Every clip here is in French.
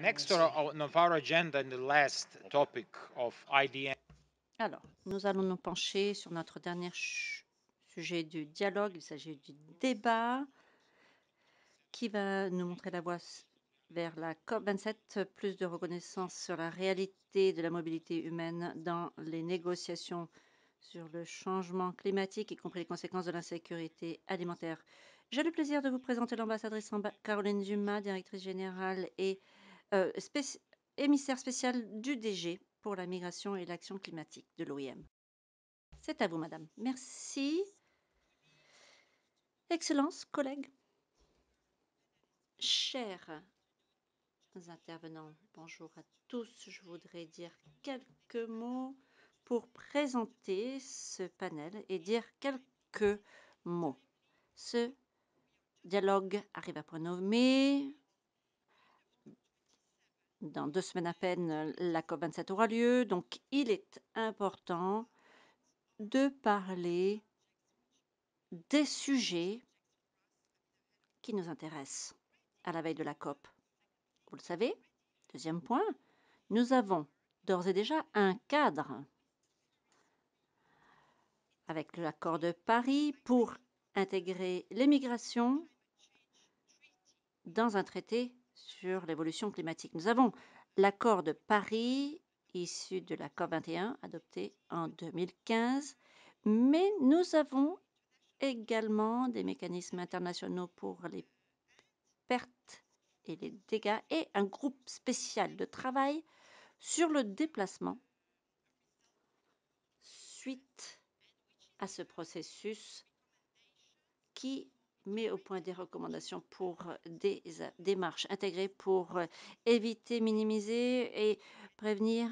Next on our agenda and the last topic of IDM. Alors, nous allons nous pencher sur notre dernier sujet du dialogue. Il s'agit du débat qui va nous montrer la voie vers la COP27, plus de reconnaissance sur la réalité de la mobilité humaine dans les négociations sur le changement climatique, y compris les conséquences de l'insécurité alimentaire. J'ai le plaisir de vous présenter l'ambassadrice Caroline Zuma, directrice générale et euh, émissaire spéciale du DG pour la migration et l'action climatique de l'OIM. C'est à vous, madame. Merci. Excellence, collègues. Chers intervenants, bonjour à tous. Je voudrais dire quelques mots pour présenter ce panel et dire quelques mots. Ce dialogue arrive à point nommé. Dans deux semaines à peine, la COP27 aura lieu. Donc, il est important de parler des sujets qui nous intéressent à la veille de la COP. Vous le savez, deuxième point, nous avons d'ores et déjà un cadre avec l'accord de Paris pour intégrer l'émigration dans un traité sur l'évolution climatique. Nous avons l'accord de Paris issu de la COP21 adopté en 2015, mais nous avons également des mécanismes internationaux pour les pertes et les dégâts et un groupe spécial de travail sur le déplacement suite à ce processus qui met au point des recommandations pour des démarches intégrées pour éviter, minimiser et prévenir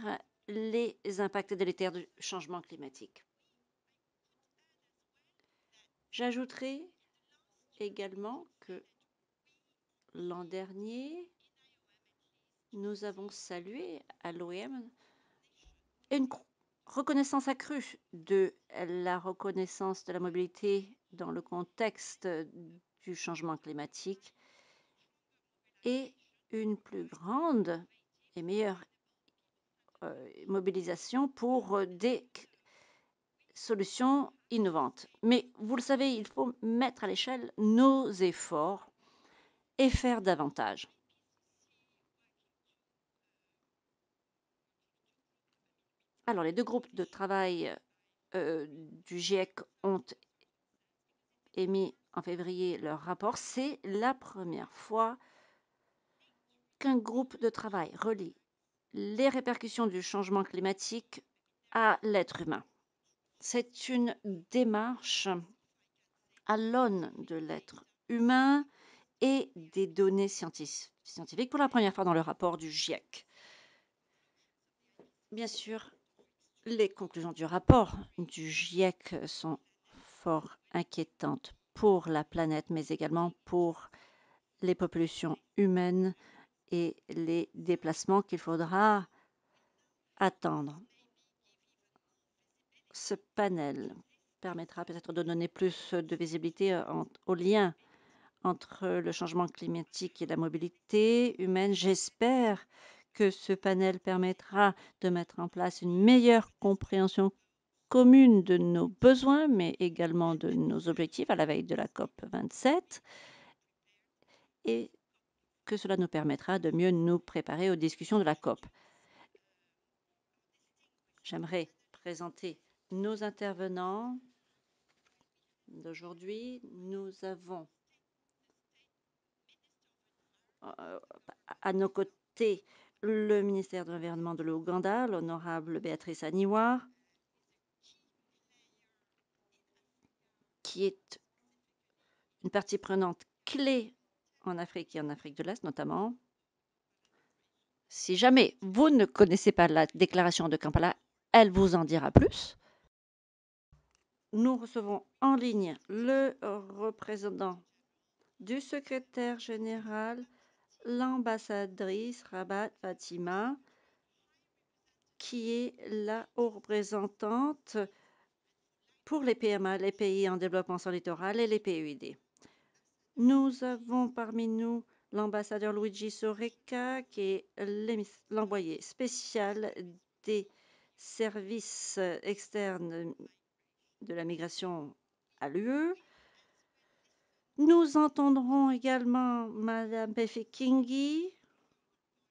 les impacts délétères du changement climatique. J'ajouterai également que l'an dernier, nous avons salué à l'OM une reconnaissance accrue de la reconnaissance de la mobilité dans le contexte du changement climatique et une plus grande et meilleure euh, mobilisation pour des solutions innovantes. Mais vous le savez, il faut mettre à l'échelle nos efforts et faire davantage. Alors, les deux groupes de travail euh, du GIEC ont émis en février leur rapport. C'est la première fois qu'un groupe de travail relie les répercussions du changement climatique à l'être humain. C'est une démarche à l'aune de l'être humain et des données scientifiques pour la première fois dans le rapport du GIEC. Bien sûr, les conclusions du rapport du GIEC sont fort inquiétantes pour la planète, mais également pour les populations humaines et les déplacements qu'il faudra attendre. Ce panel permettra peut-être de donner plus de visibilité au lien entre le changement climatique et la mobilité humaine. J'espère que ce panel permettra de mettre en place une meilleure compréhension commune de nos besoins, mais également de nos objectifs à la veille de la COP 27 et que cela nous permettra de mieux nous préparer aux discussions de la COP. J'aimerais présenter nos intervenants d'aujourd'hui. Nous avons euh, à nos côtés le ministère de l'Environnement de l'Ouganda, l'honorable Béatrice Aniwa, qui est une partie prenante clé en Afrique et en Afrique de l'Est notamment. Si jamais vous ne connaissez pas la déclaration de Kampala, elle vous en dira plus. Nous recevons en ligne le représentant du secrétaire général l'ambassadrice Rabat Fatima, qui est la représentante pour les PMA, les pays en développement sans littoral et les PUID. Nous avons parmi nous l'ambassadeur Luigi Soreca, qui est l'envoyé spécial des services externes de la migration à l'UE. Nous entendrons également Madame Pefi Kingi,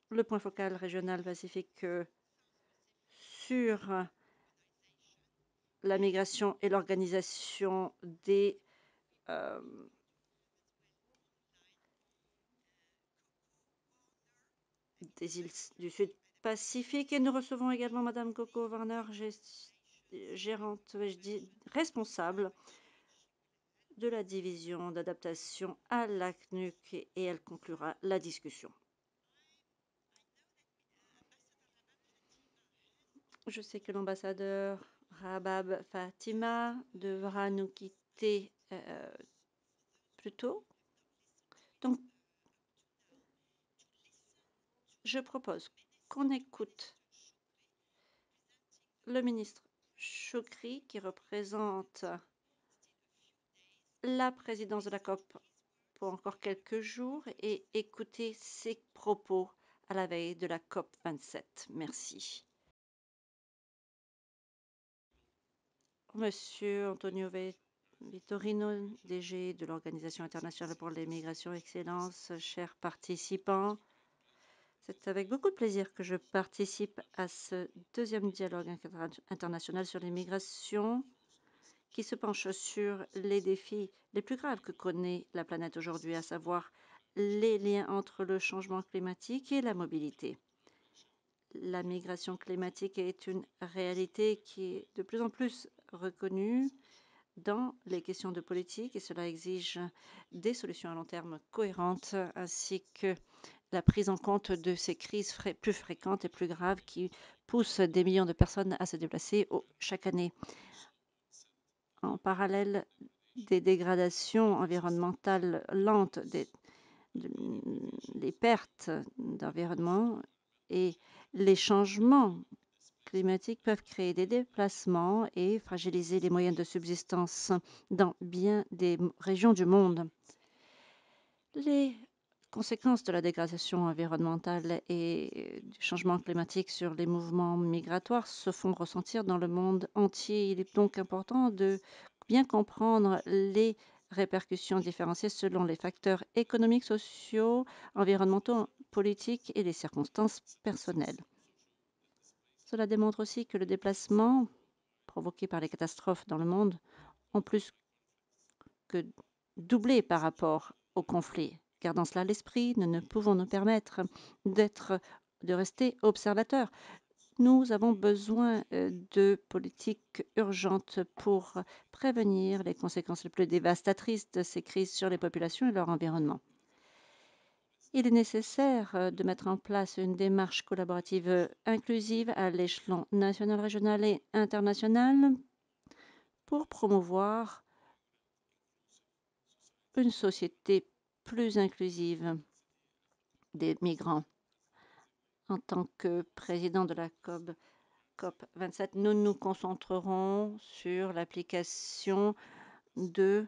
le point focal régional pacifique sur la migration et l'organisation des euh, des îles du Sud Pacifique. Et nous recevons également Madame Coco Warner, gérante, responsable de la division d'adaptation à l'ACNUC et elle conclura la discussion. Je sais que l'ambassadeur Rabab Fatima devra nous quitter euh, plus tôt. Donc, je propose qu'on écoute le ministre Choukri qui représente la présidence de la COP pour encore quelques jours et écouter ses propos à la veille de la COP 27. Merci. Monsieur Antonio Vittorino, DG de l'Organisation internationale pour les migrations, Excellence, chers participants, c'est avec beaucoup de plaisir que je participe à ce deuxième dialogue international sur l'immigration qui se penche sur les défis les plus graves que connaît la planète aujourd'hui, à savoir les liens entre le changement climatique et la mobilité. La migration climatique est une réalité qui est de plus en plus reconnue dans les questions de politique et cela exige des solutions à long terme cohérentes ainsi que la prise en compte de ces crises plus fréquentes et plus graves qui poussent des millions de personnes à se déplacer chaque année. En parallèle des dégradations environnementales lentes, des, les pertes d'environnement et les changements climatiques peuvent créer des déplacements et fragiliser les moyens de subsistance dans bien des régions du monde. Conséquences de la dégradation environnementale et du changement climatique sur les mouvements migratoires se font ressentir dans le monde entier. Il est donc important de bien comprendre les répercussions différenciées selon les facteurs économiques, sociaux, environnementaux, politiques et les circonstances personnelles. Cela démontre aussi que le déplacement provoqué par les catastrophes dans le monde ont plus que doublé par rapport aux conflits Gardant cela à l'esprit, nous ne pouvons nous permettre de rester observateurs. Nous avons besoin euh, de politiques urgentes pour prévenir les conséquences les plus dévastatrices de ces crises sur les populations et leur environnement. Il est nécessaire euh, de mettre en place une démarche collaborative inclusive à l'échelon national, régional et international pour promouvoir une société plus inclusive des migrants. En tant que président de la COP, COP 27, nous nous concentrerons sur l'application de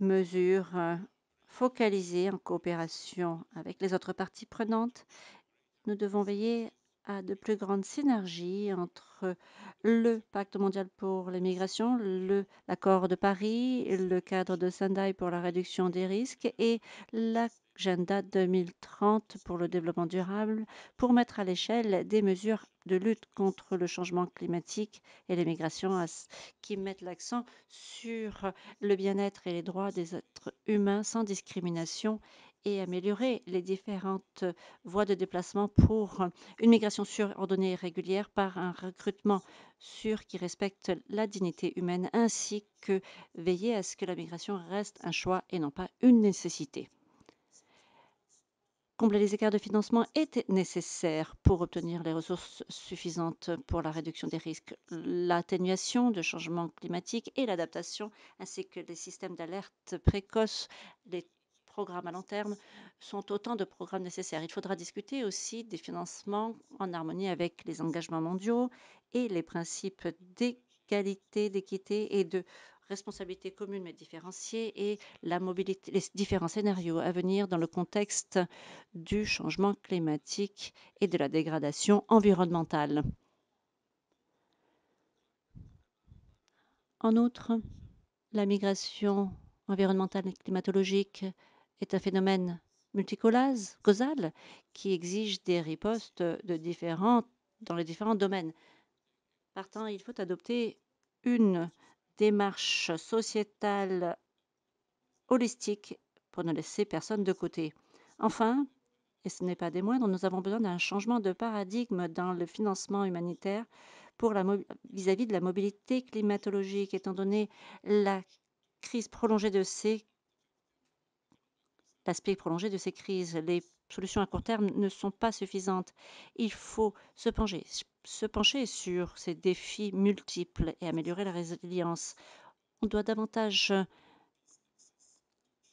mesures focalisées en coopération avec les autres parties prenantes. Nous devons veiller à de plus grandes synergies entre le pacte mondial pour les migrations, l'accord de Paris, le cadre de Sendai pour la réduction des risques et l'agenda 2030 pour le développement durable pour mettre à l'échelle des mesures de lutte contre le changement climatique et les qui mettent l'accent sur le bien-être et les droits des êtres humains sans discrimination et améliorer les différentes voies de déplacement pour une migration sûre, ordonnée et régulière par un recrutement sûr qui respecte la dignité humaine ainsi que veiller à ce que la migration reste un choix et non pas une nécessité. Combler les écarts de financement était nécessaire pour obtenir les ressources suffisantes pour la réduction des risques, l'atténuation de changements climatiques et l'adaptation, ainsi que les systèmes d'alerte précoce, programmes à long terme sont autant de programmes nécessaires. Il faudra discuter aussi des financements en harmonie avec les engagements mondiaux et les principes d'égalité, d'équité et de responsabilité commune mais différenciée et la mobilité, les différents scénarios à venir dans le contexte du changement climatique et de la dégradation environnementale. En outre, la migration environnementale et climatologique est un phénomène multicausal qui exige des ripostes dans les différents domaines. Partant, il faut adopter une démarche sociétale holistique pour ne laisser personne de côté. Enfin, et ce n'est pas des moindres, nous avons besoin d'un changement de paradigme dans le financement humanitaire vis-à-vis -vis de la mobilité climatologique, étant donné la crise prolongée de ces l'aspect prolongé de ces crises. Les solutions à court terme ne sont pas suffisantes. Il faut se pencher, sur ces défis multiples et améliorer la résilience. On doit davantage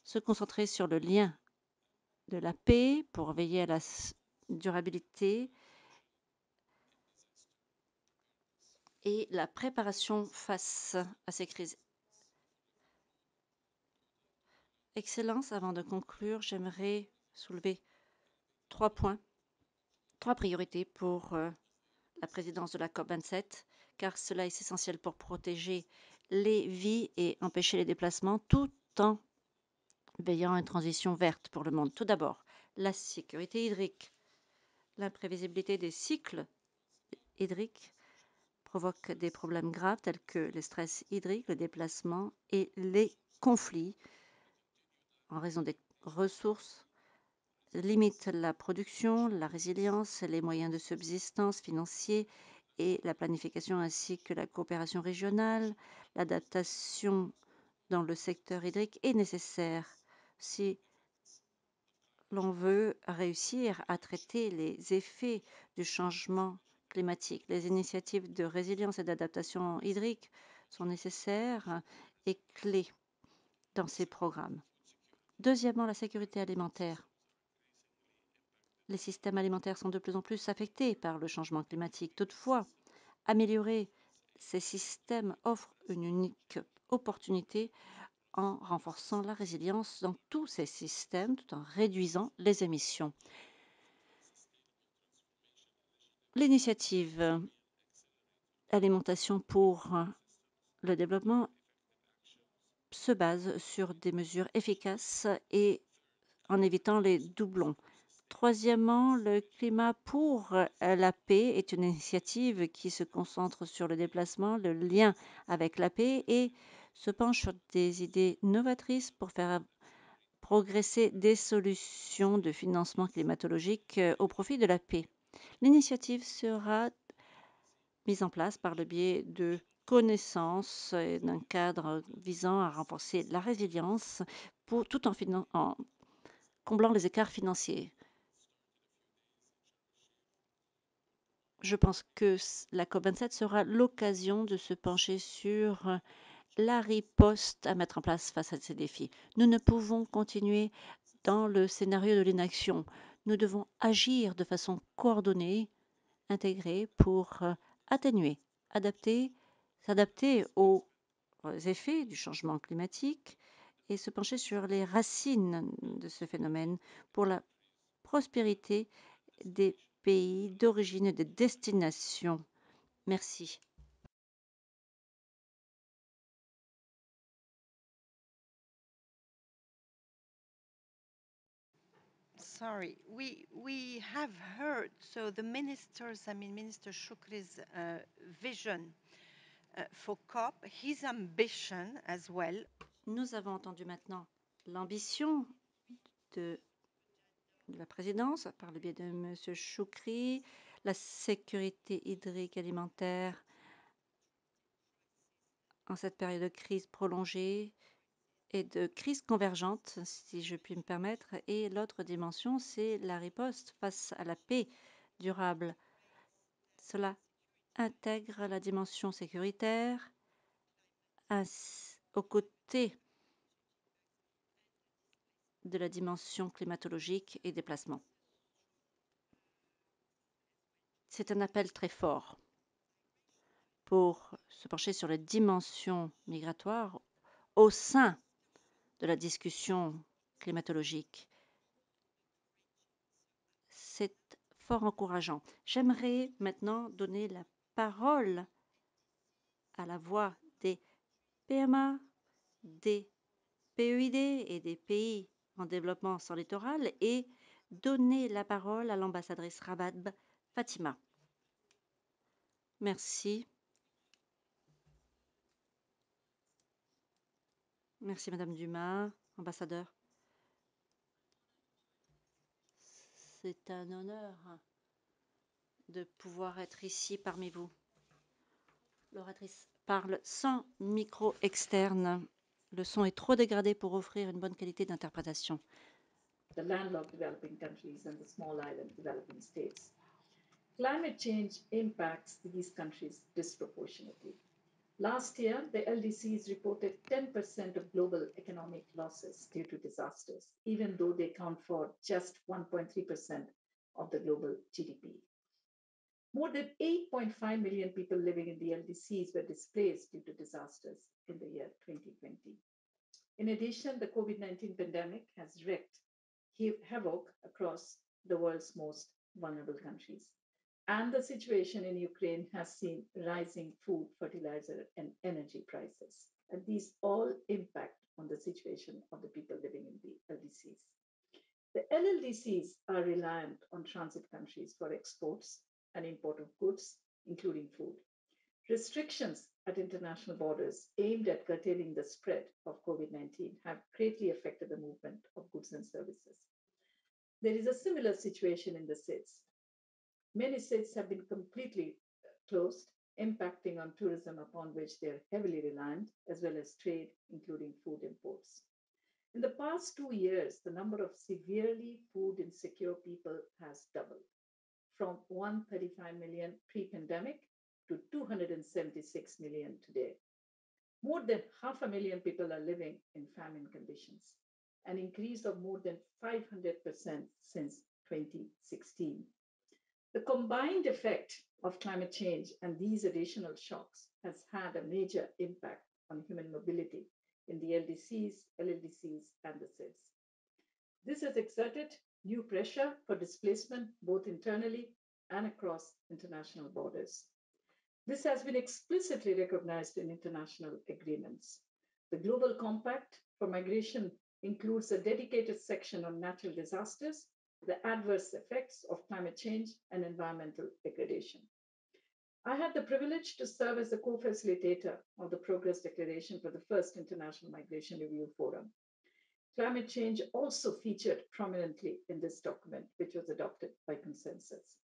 se concentrer sur le lien de la paix pour veiller à la durabilité et la préparation face à ces crises. Excellence, avant de conclure, j'aimerais soulever trois points, trois priorités pour euh, la présidence de la COP27, car cela est essentiel pour protéger les vies et empêcher les déplacements tout en veillant à une transition verte pour le monde. Tout d'abord, la sécurité hydrique. L'imprévisibilité des cycles hydriques provoque des problèmes graves tels que le stress hydrique, le déplacement et les conflits en raison des ressources limite la production, la résilience, les moyens de subsistance financiers et la planification ainsi que la coopération régionale. L'adaptation dans le secteur hydrique est nécessaire si l'on veut réussir à traiter les effets du changement climatique. Les initiatives de résilience et d'adaptation hydrique sont nécessaires et clés dans ces programmes. Deuxièmement, la sécurité alimentaire. Les systèmes alimentaires sont de plus en plus affectés par le changement climatique. Toutefois, améliorer ces systèmes offre une unique opportunité en renforçant la résilience dans tous ces systèmes tout en réduisant les émissions. L'initiative Alimentation pour le développement se base sur des mesures efficaces et en évitant les doublons. Troisièmement, le climat pour la paix est une initiative qui se concentre sur le déplacement, le lien avec la paix et se penche sur des idées novatrices pour faire progresser des solutions de financement climatologique au profit de la paix. L'initiative sera mise en place par le biais de connaissance d'un cadre visant à renforcer la résilience tout en, en comblant les écarts financiers. Je pense que la COP27 sera l'occasion de se pencher sur la riposte à mettre en place face à ces défis. Nous ne pouvons continuer dans le scénario de l'inaction. Nous devons agir de façon coordonnée, intégrée pour atténuer, adapter s'adapter aux effets du changement climatique et se pencher sur les racines de ce phénomène pour la prospérité des pays d'origine et de destination. Merci. Sorry, we we have heard so the ministers, I mean Minister Shukri's uh, vision well. Nous avons entendu maintenant l'ambition de, de, la présidence par le biais de M. Choukri, la sécurité hydrique alimentaire en cette période de crise prolongée et de crise convergente, si je puis me permettre. Et l'autre dimension, c'est la riposte face à la paix durable. Cela intègre la dimension sécuritaire aux côtés de la dimension climatologique et déplacement. C'est un appel très fort pour se pencher sur les dimensions migratoires au sein de la discussion climatologique. C'est fort encourageant. J'aimerais maintenant donner la parole à la voix des PMA, des PEID et des pays en développement sans littoral et donner la parole à l'ambassadrice Rabab Fatima. Merci. Merci, Madame Dumas, ambassadeur. C'est un honneur de pouvoir être ici parmi vous. L'oratrice parle sans micro externe. Le son est trop dégradé pour offrir une bonne qualité d'interprétation. Climate change impacts these countries disproportionately. Last year, the LDCs reported 10% of global economic losses due to disasters, even though they account for just 1.3% of the global GDP. More than 8.5 million people living in the LDCs were displaced due to disasters in the year 2020. In addition, the COVID 19 pandemic has wreaked havoc across the world's most vulnerable countries. And the situation in Ukraine has seen rising food, fertilizer, and energy prices. And these all impact on the situation of the people living in the LDCs. The LLDCs are reliant on transit countries for exports and import of goods, including food. Restrictions at international borders aimed at curtailing the spread of COVID 19 have greatly affected the movement of goods and services. There is a similar situation in the SIDS. Many states have been completely uh, closed, impacting on tourism upon which they are heavily reliant, as well as trade, including food imports. In the past two years, the number of severely food insecure people has doubled from 135 million pre pandemic to 276 million today. More than half a million people are living in famine conditions, an increase of more than 500% since 2016. The combined effect of climate change and these additional shocks has had a major impact on human mobility in the LDCs, LLDCs, and the SIDS. This has exerted new pressure for displacement both internally and across international borders. This has been explicitly recognized in international agreements. The Global Compact for Migration includes a dedicated section on natural disasters the adverse effects of climate change and environmental degradation. I had the privilege to serve as the co facilitator of the Progress Declaration for the first International Migration Review Forum. Climate change also featured prominently in this document, which was adopted by consensus.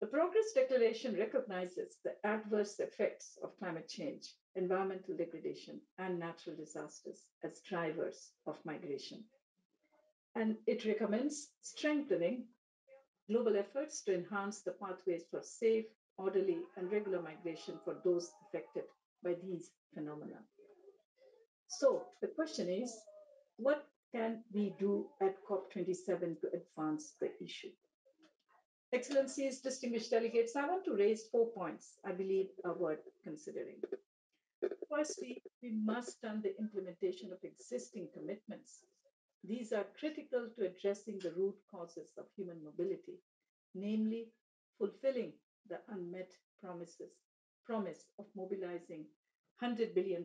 The Progress Declaration recognizes the adverse effects of climate change, environmental degradation, and natural disasters as drivers of migration and it recommends strengthening global efforts to enhance the pathways for safe, orderly, and regular migration for those affected by these phenomena. So the question is, what can we do at COP27 to advance the issue? Excellencies, distinguished delegates, I want to raise four points I believe are worth considering. Firstly, we must turn the implementation of existing commitments these are critical to addressing the root causes of human mobility, namely fulfilling the unmet promises promise of mobilizing $100 billion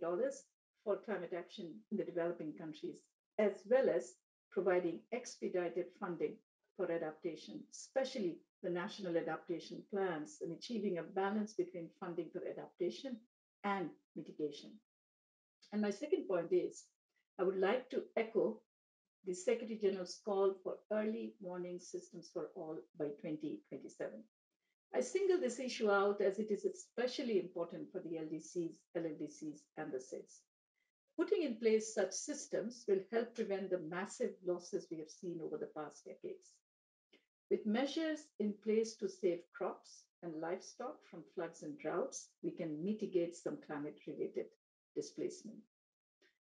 for climate action in the developing countries, as well as providing expedited funding for adaptation, especially the national adaptation plans, and achieving a balance between funding for adaptation and mitigation. And my second point is I would like to echo the Secretary General's call for early warning systems for all by 2027. I single this issue out as it is especially important for the LDCs, LLDCs, and the SIDS. Putting in place such systems will help prevent the massive losses we have seen over the past decades. With measures in place to save crops and livestock from floods and droughts, we can mitigate some climate related displacement.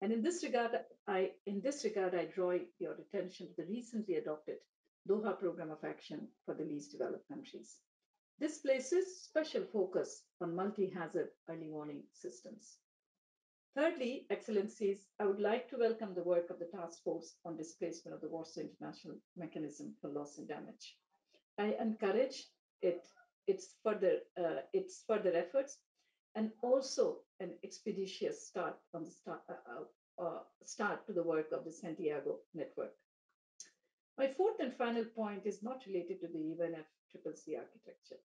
And in this regard, I in this regard, I draw your attention to the recently adopted Doha Program of Action for the Least Developed Countries. This places special focus on multi-hazard early warning systems. Thirdly, Excellencies, I would like to welcome the work of the Task Force on Displacement of the Warsaw International Mechanism for Loss and Damage. I encourage it, its further, uh, its further efforts and also an expeditious start on the start, uh, uh, uh, start to the work of the Santiago network. My fourth and final point is not related to the UNFCCC architecture.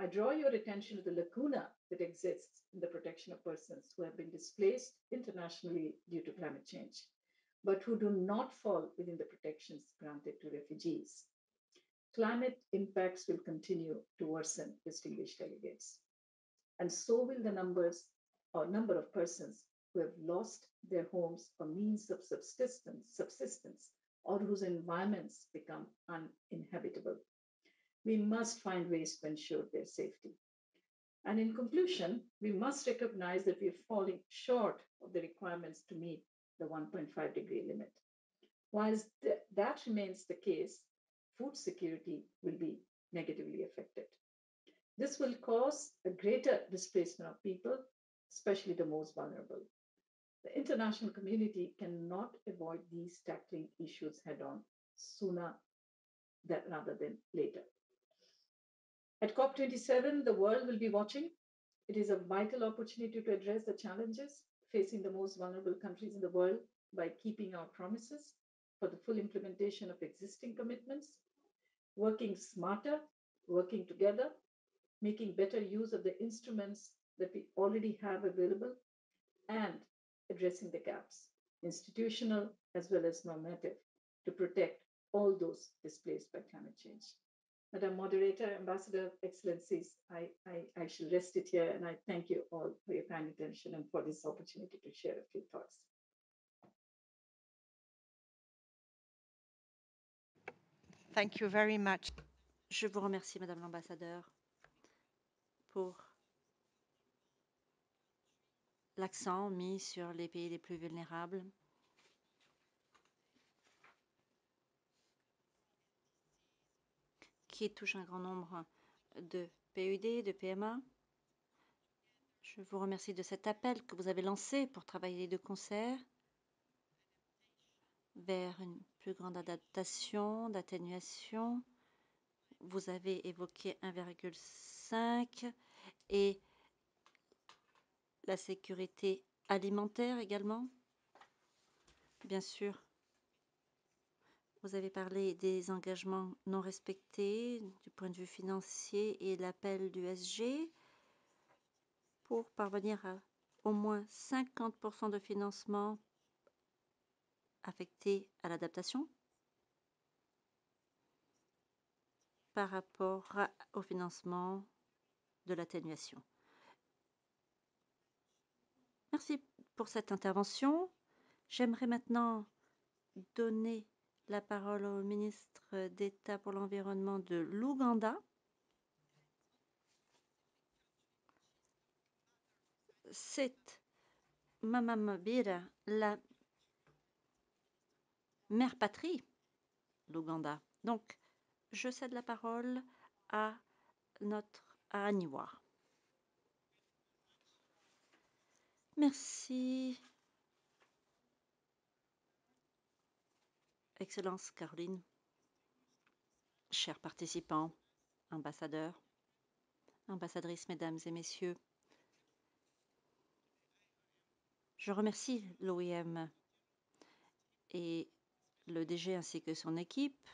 I draw your attention to the lacuna that exists in the protection of persons who have been displaced internationally due to climate change, but who do not fall within the protections granted to refugees. Climate impacts will continue to worsen, distinguished delegates. And so will the numbers or number of persons who have lost their homes or means of subsistence, subsistence or whose environments become uninhabitable. We must find ways to ensure their safety. And in conclusion, we must recognize that we are falling short of the requirements to meet the 1.5 degree limit. Whilst th- that remains the case, food security will be negatively affected. This will cause a greater displacement of people, especially the most vulnerable. The international community cannot avoid these tackling issues head on sooner than, rather than later. At COP27, the world will be watching. It is a vital opportunity to address the challenges facing the most vulnerable countries in the world by keeping our promises for the full implementation of existing commitments, working smarter, working together, making better use of the instruments that we already have available, and addressing the gaps, institutional as well as normative, to protect all those displaced by climate change. Madam Moderator, Ambassador, Excellencies, I, I, I shall rest it here and I thank you all for your kind attention and for this opportunity to share a few thoughts. Thank you very much. Je vous remercie, Madame l'ambassadeur, pour l'accent mis sur les pays les plus vulnérables. Qui touche un grand nombre de PUD, de PMA. Je vous remercie de cet appel que vous avez lancé pour travailler de concert vers une plus grande adaptation, d'atténuation. Vous avez évoqué 1,5 et la sécurité alimentaire également. Bien sûr, vous avez parlé des engagements non respectés du point de vue financier et l'appel du SG pour parvenir à au moins 50% de financement affecté à l'adaptation par rapport au financement de l'atténuation. Merci pour cette intervention. J'aimerais maintenant donner la parole au ministre d'État pour l'environnement de l'Ouganda. C'est Mama Mabira, la mère patrie, l'Ouganda. Donc, je cède la parole à notre Aniwa. Merci, Excellence Caroline, chers participants, ambassadeurs, ambassadrices, mesdames et messieurs, je remercie l'OIM et le DG ainsi que son équipe,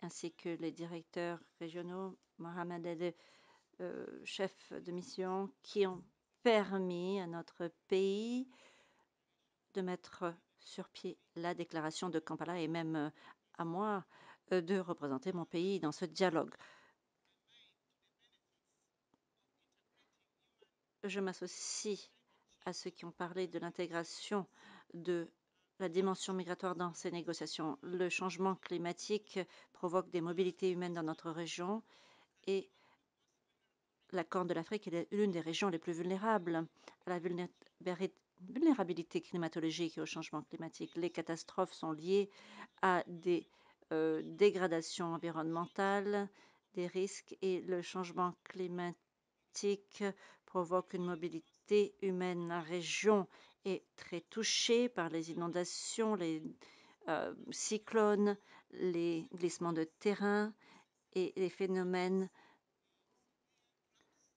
ainsi que les directeurs régionaux, Mohamed El, euh, chef de mission, qui ont permis à notre pays de mettre sur pied la déclaration de Kampala et même euh, à moi euh, de représenter mon pays dans ce dialogue. Je m'associe à ceux qui ont parlé de l'intégration de la dimension migratoire dans ces négociations. Le changement climatique provoque des mobilités humaines dans notre région et la Corne de l'Afrique est l'une des régions les plus vulnérables à la vulnérabilité climatologique et au changement climatique. Les catastrophes sont liées à des euh, dégradations environnementales des risques et le changement climatique provoque une mobilité humaine. La région est très touchée par les inondations, les euh, cyclones, les glissements de terrain et les phénomènes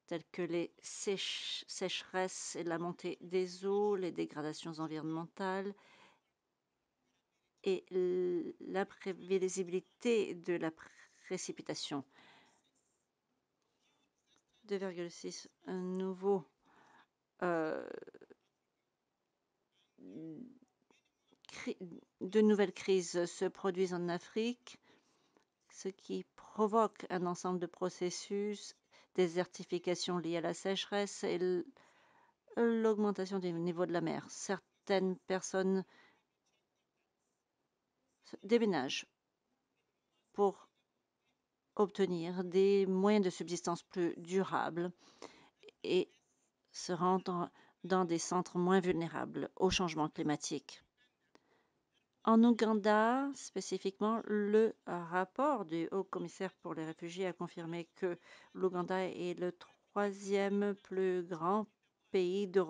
tels que les sécheresses et la montée des eaux, les dégradations environnementales et l'imprévisibilité de la précipitation. 2,6 nouveaux euh, de nouvelles crises se produisent en Afrique, ce qui provoque un ensemble de processus, désertification liée à la sécheresse et l'augmentation du niveau de la mer. Certaines personnes déménagent pour obtenir des moyens de subsistance plus durables et se rendre dans des centres moins vulnérables au changement climatique. En Ouganda, spécifiquement, le rapport du Haut Commissaire pour les réfugiés a confirmé que l'Ouganda est le troisième plus grand pays de,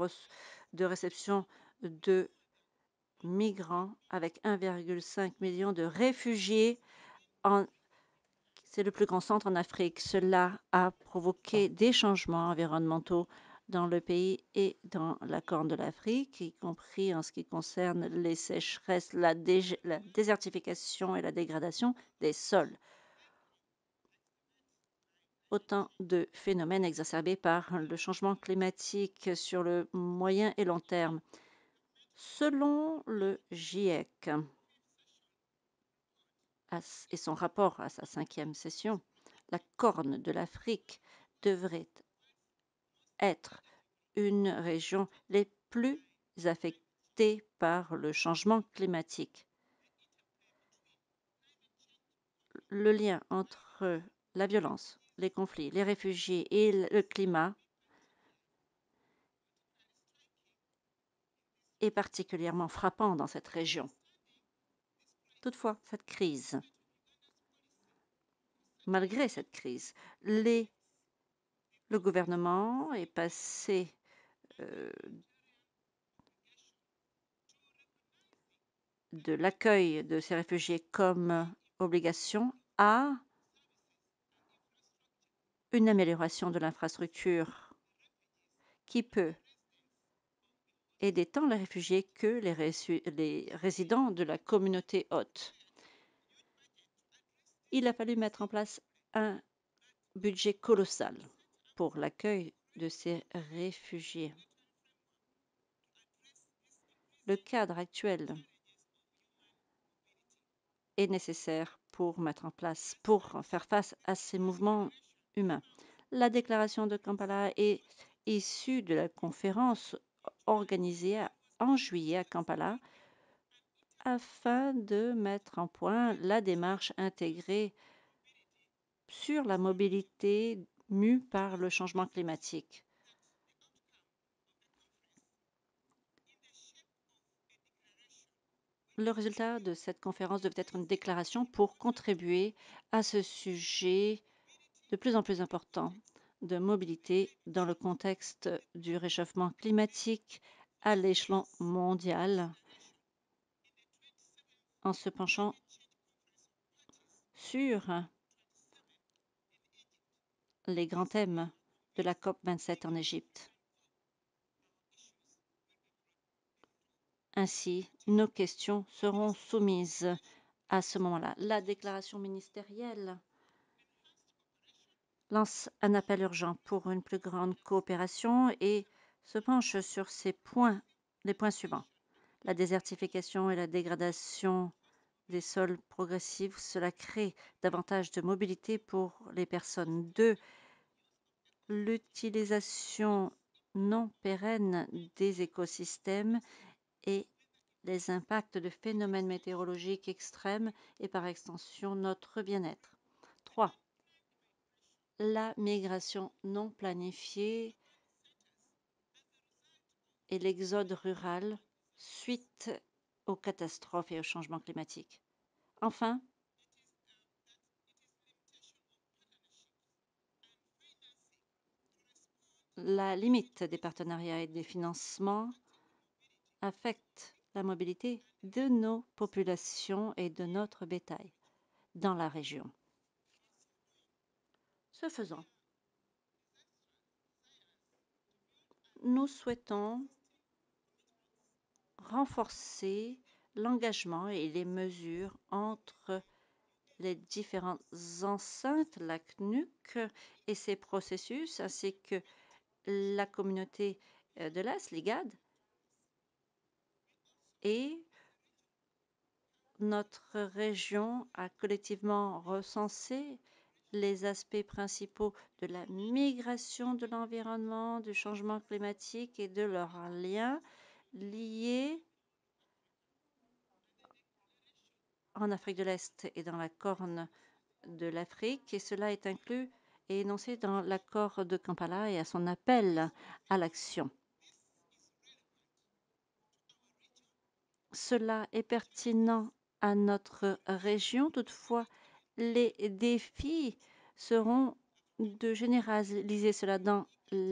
de réception de migrants avec 1,5 million de réfugiés. C'est le plus grand centre en Afrique. Cela a provoqué des changements environnementaux dans le pays et dans la Corne de l'Afrique, y compris en ce qui concerne les sécheresses, la, désertification et la dégradation des sols. Autant de phénomènes exacerbés par le changement climatique sur le moyen et long terme. Selon le GIEC et son rapport à sa cinquième session, la Corne de l'Afrique devrait être une région les plus affectées par le changement climatique. Le lien entre la violence, les conflits, les réfugiés et le climat est particulièrement frappant dans cette région. Toutefois, cette crise, malgré cette crise, les le gouvernement est passé euh, de l'accueil de ces réfugiés comme obligation à une amélioration de l'infrastructure qui peut aider tant les réfugiés que les, les résidents de la communauté haute. Il a fallu mettre en place un budget colossal pour l'accueil de ces réfugiés. Le cadre actuel est nécessaire pour mettre en place, pour faire face à ces mouvements humains. La déclaration de Kampala est issue de la conférence organisée en juillet à Kampala afin de mettre en point la démarche intégrée sur la mobilité mue par le changement climatique. Le résultat de cette conférence devait être une déclaration pour contribuer à ce sujet de plus en plus important de mobilité dans le contexte du réchauffement climatique à l'échelon mondial en se penchant sur les grands thèmes de la COP27 en Égypte. Ainsi, nos questions seront soumises à ce moment-là. La déclaration ministérielle lance un appel urgent pour une plus grande coopération et se penche sur ces points, les points suivants. La désertification et la dégradation des sols progressifs, cela crée davantage de mobilité pour les personnes. Deux, l'utilisation non pérenne des écosystèmes et les impacts de phénomènes météorologiques extrêmes et par extension notre bien-être. 3. La migration non planifiée et l'exode rural suite aux catastrophes et au changement climatique. Enfin, la limite des partenariats et des financements affecte la mobilité de nos populations et de notre bétail dans la région. Ce faisant, nous souhaitons renforcer l'engagement et les mesures entre les différentes enceintes, la CNUC et ses processus, ainsi que la communauté euh, de l'Est, l'IGAD, et notre région a collectivement recensé les aspects principaux de la migration de l'environnement, du changement climatique et de leurs liens liés en Afrique de l'Est et dans la Corne de l'Afrique, et cela est inclus et énoncé dans l'accord de Kampala et à son appel à l'action. Cela est pertinent à notre région, toutefois, les défis seront de généraliser cela dans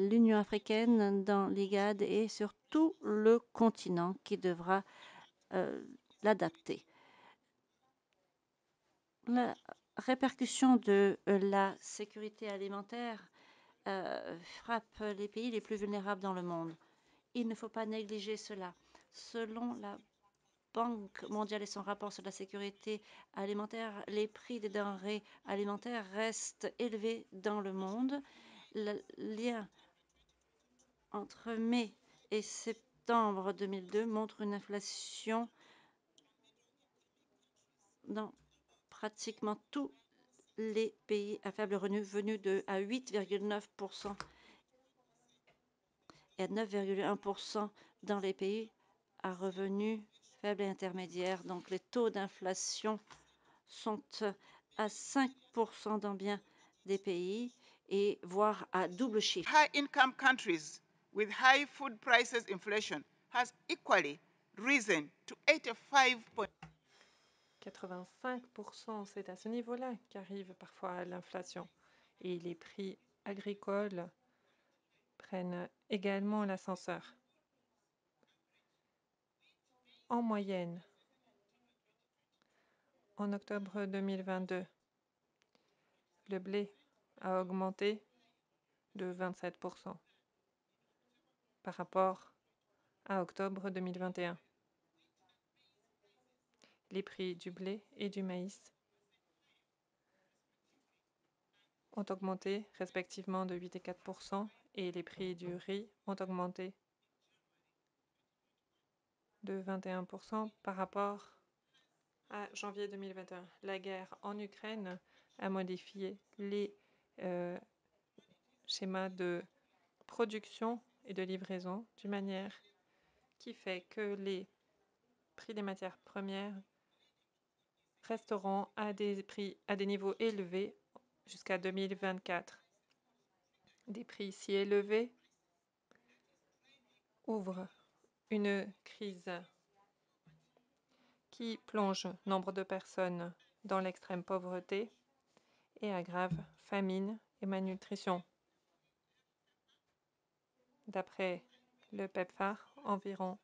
l'Union africaine, dans l'IGAD et sur tout le continent qui devra euh, l'adapter la répercussion de euh, la sécurité alimentaire euh, frappe les pays les plus vulnérables dans le monde. Il ne faut pas négliger cela. Selon la Banque mondiale et son rapport sur la sécurité alimentaire, les prix des denrées alimentaires restent élevés dans le monde. Le lien entre mai et septembre 2002 montre une inflation dans pratiquement tous les pays à faible revenu venus de à 8,9% et à 9,1% dans les pays à revenus faibles et intermédiaires. Donc les taux d'inflation sont à 5% dans bien des pays et voire à double chiffre. High income countries with high food prices inflation has equally risen to 85. 85%, c'est à ce niveau-là qu'arrive parfois l'inflation. Et les prix agricoles prennent également l'ascenseur. En moyenne, en octobre 2022, le blé a augmenté de 27% par rapport à octobre 2021 les prix du blé et du maïs ont augmenté respectivement de 8 et 4% et les prix du riz ont augmenté de 21% par rapport à janvier 2021. La guerre en Ukraine a modifié les euh, schémas de production et de livraison d'une manière qui fait que les prix des matières premières resteront à des prix à des niveaux élevés jusqu'à 2024. Des prix si élevés ouvrent une crise qui plonge nombre de personnes dans l'extrême pauvreté et aggrave famine et malnutrition. D'après le PEPFAR, environ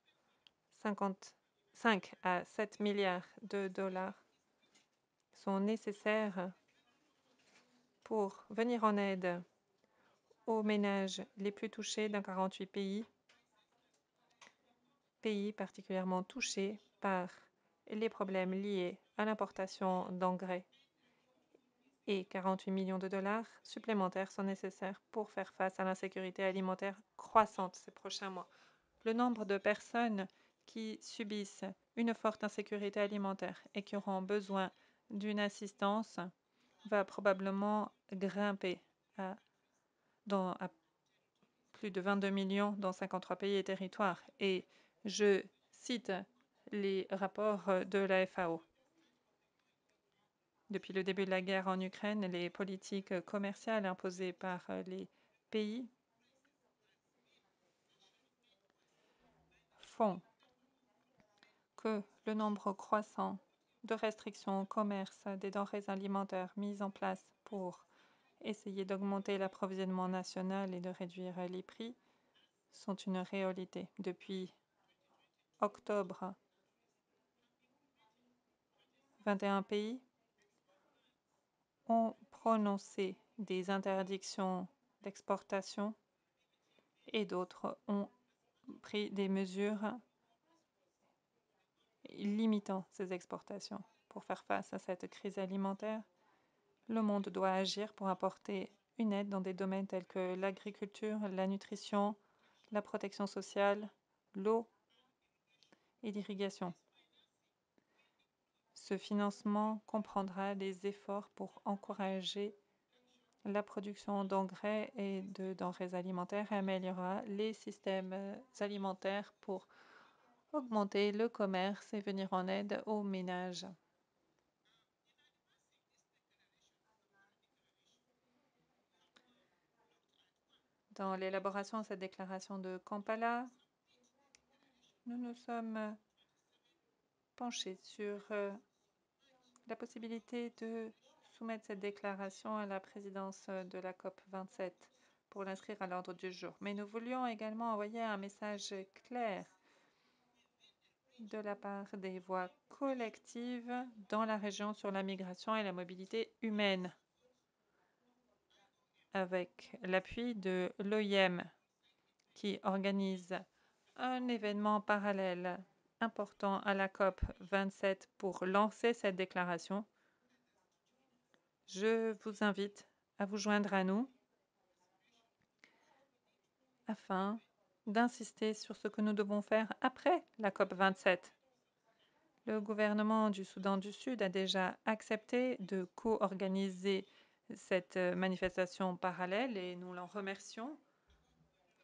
55 à 7 milliards de dollars sont nécessaires pour venir en aide aux ménages les plus touchés dans 48 pays, pays particulièrement touchés par les problèmes liés à l'importation d'engrais. Et 48 millions de dollars supplémentaires sont nécessaires pour faire face à l'insécurité alimentaire croissante ces prochains mois. Le nombre de personnes qui subissent une forte insécurité alimentaire et qui auront besoin d'une assistance va probablement grimper à, plus de 22 millions dans 53 pays et territoires. Et je cite les rapports de la FAO. Depuis le début de la guerre en Ukraine, les politiques commerciales imposées par les pays font que le nombre croissant de restrictions au commerce des denrées alimentaires mises en place pour essayer d'augmenter l'approvisionnement national et de réduire les prix sont une réalité. Depuis octobre, 21 pays ont prononcé des interdictions d'exportation et d'autres ont pris des mesures limitant ces exportations. Pour faire face à cette crise alimentaire, le monde doit agir pour apporter une aide dans des domaines tels que l'agriculture, la nutrition, la protection sociale, l'eau et l'irrigation. Ce financement comprendra des efforts pour encourager la production d'engrais et de denrées alimentaires et améliorera les systèmes alimentaires pour augmenter le commerce et venir en aide aux ménages. Dans l'élaboration de cette déclaration de Kampala, nous nous sommes penchés sur euh, la possibilité de soumettre cette déclaration à la présidence de la COP 27 pour l'inscrire à l'ordre du jour. Mais nous voulions également envoyer un message clair de la part des voix collectives dans la région sur la migration et la mobilité humaine. Avec l'appui de l'OIM qui organise un événement parallèle important à la COP 27 pour lancer cette déclaration, je vous invite à vous joindre à nous afin d'insister sur ce que nous devons faire après la COP27. Le gouvernement du Soudan du Sud a déjà accepté de co-organiser cette manifestation parallèle et nous l'en remercions.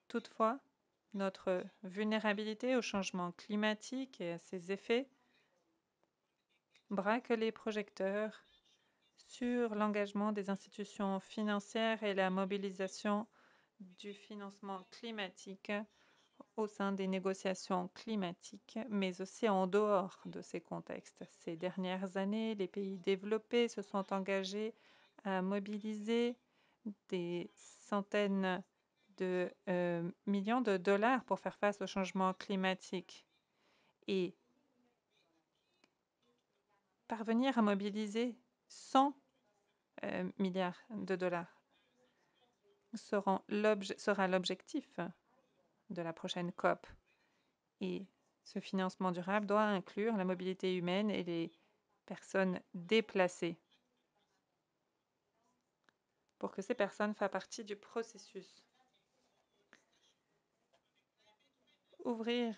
Toutefois, notre vulnérabilité au changement climatique et à ses effets braque les projecteurs sur l'engagement des institutions financières et la mobilisation du financement climatique au sein des négociations climatiques, mais aussi en dehors de ces contextes. Ces dernières années, les pays développés se sont engagés à mobiliser des centaines de euh, millions de dollars pour faire face au changement climatique. Et parvenir à mobiliser 100 euh, milliards de dollars sera l'objectif de la prochaine COP. Et ce financement durable doit inclure la mobilité humaine et les personnes déplacées pour que ces personnes fassent partie du processus. Ouvrir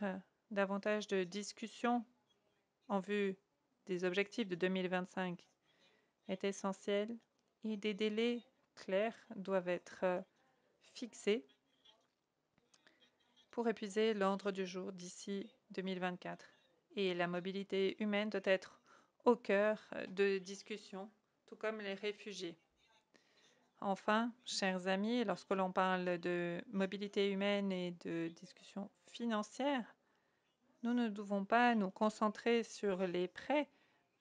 davantage de discussions en vue des objectifs de 2025 est essentiel et des délais clairs doivent être euh, fixés pour épuiser l'ordre du jour d'ici 2024. Et la mobilité humaine doit être au cœur de discussions, tout comme les réfugiés. Enfin, chers amis, lorsque l'on parle de mobilité humaine et de discussions financières, nous ne devons pas nous concentrer sur les prêts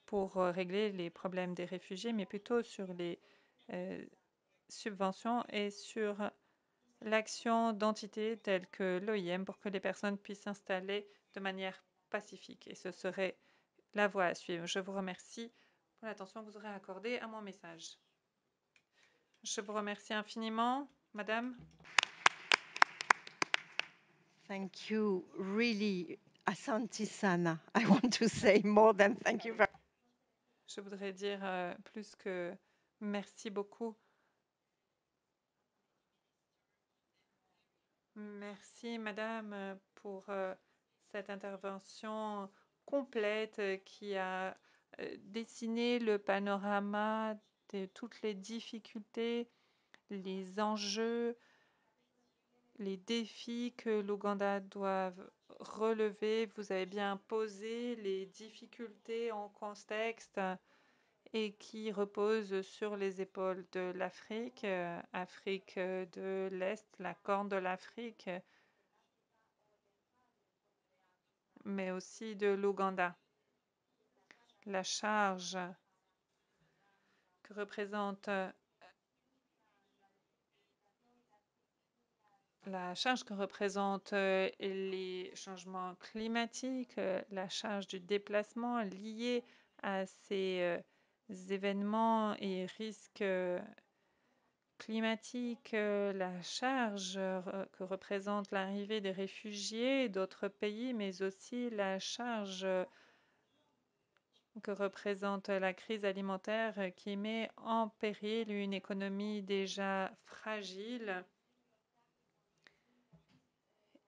pour euh, régler les problèmes des réfugiés, mais plutôt sur les euh, subventions et sur l'action d'entités telles que l'OIM pour que les personnes puissent s'installer de manière pacifique. Et ce serait la voie à suivre. Je vous remercie pour l'attention que vous aurez accordée à mon message. Je vous remercie infiniment, Madame. Thank you, really, Asante Sana. I want to say more than thank you very Je voudrais dire euh, plus que merci beaucoup. Merci, Madame, pour euh, cette intervention complète qui a euh, dessiné le panorama toutes les difficultés, les enjeux, les défis que l'Ouganda doit relever. Vous avez bien posé les difficultés en contexte et qui reposent sur les épaules de l'Afrique, euh, Afrique de l'Est, la Corne de l'Afrique, mais aussi de l'Ouganda. La charge que représente euh, la charge que représentent euh, les changements climatiques, euh, la charge du déplacement liée à ces événements et risques climatiques, la charge que représente l'arrivée des réfugiés d'autres pays, mais aussi la charge que représente la crise alimentaire qui met en péril une économie déjà fragile.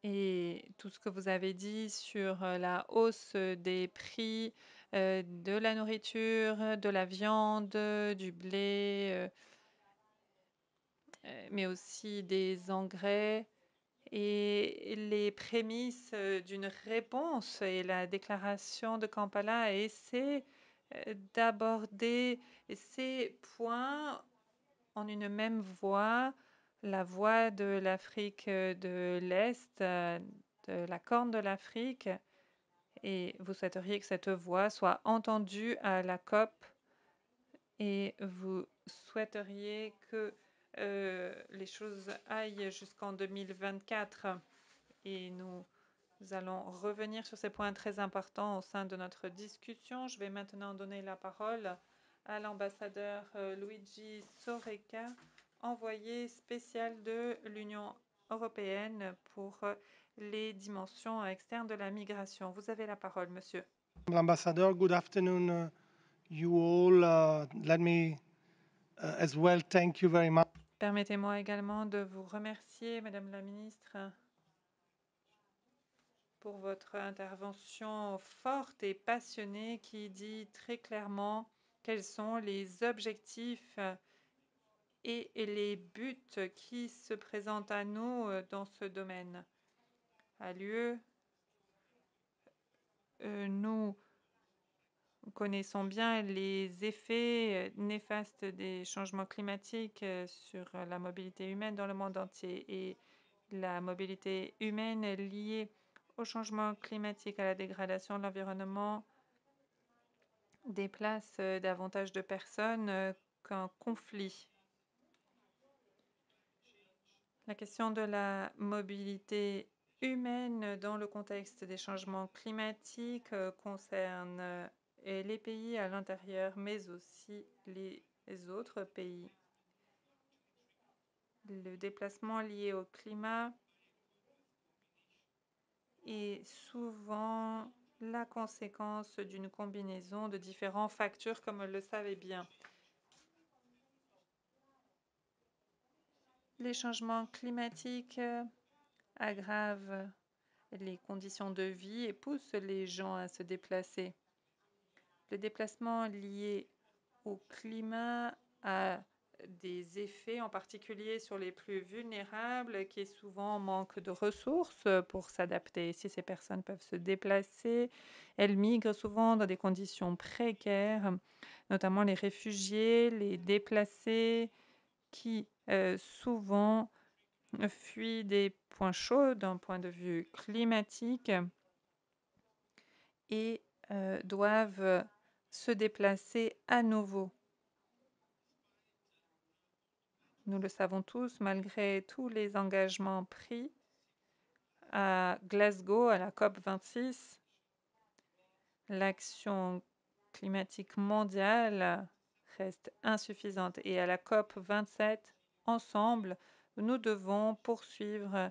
Et tout ce que vous avez dit sur euh, la hausse des prix euh, de la nourriture, de la viande, du blé, euh, mais aussi des engrais et les prémices d'une réponse et la déclaration de Kampala essaie d'aborder ces points en une même voie la voix de l'Afrique de l'Est, euh, de la Corne de l'Afrique, et vous souhaiteriez que cette voix soit entendue à la COP et vous souhaiteriez que euh, les choses aillent jusqu'en 2024 et nous allons revenir sur ces points très importants au sein de notre discussion. Je vais maintenant donner la parole à l'ambassadeur euh, Luigi Soreca envoyé spécial de l'Union européenne pour les dimensions externes de la migration. Vous avez la parole, monsieur. L'ambassadeur, good afternoon, you all. Uh, let me much. Permettez-moi également de vous remercier, Madame la Ministre, pour votre intervention forte et passionnée qui dit très clairement quels sont les objectifs et les buts qui se présentent à nous euh, dans ce domaine. À lieu, euh, nous connaissons bien les effets euh, néfastes des changements climatiques sur la mobilité humaine dans le monde entier et la mobilité humaine liée au changement climatique, à la dégradation de l'environnement, déplace davantage de personnes qu'un conflit. La question de la mobilité humaine dans le contexte des changements climatiques euh, concerne euh, les pays à l'intérieur, mais aussi les autres pays. Le déplacement lié au climat est souvent la conséquence d'une combinaison de différents facteurs, comme le savez bien. Les changements climatiques aggravent les conditions de vie et poussent les gens à se déplacer. Le déplacement lié au climat a des effets en particulier sur les plus vulnérables qui souvent manquent de ressources pour s'adapter. Si ces personnes peuvent se déplacer, elles migrent souvent dans des conditions précaires, notamment les réfugiés, les déplacés qui euh, souvent fuient des points chauds d'un point de vue climatique et euh, doivent se déplacer à nouveau. Nous le savons tous, malgré tous les engagements pris à Glasgow, à la COP 26, l'action climatique mondiale reste insuffisante. Et à la COP 27, ensemble, nous devons poursuivre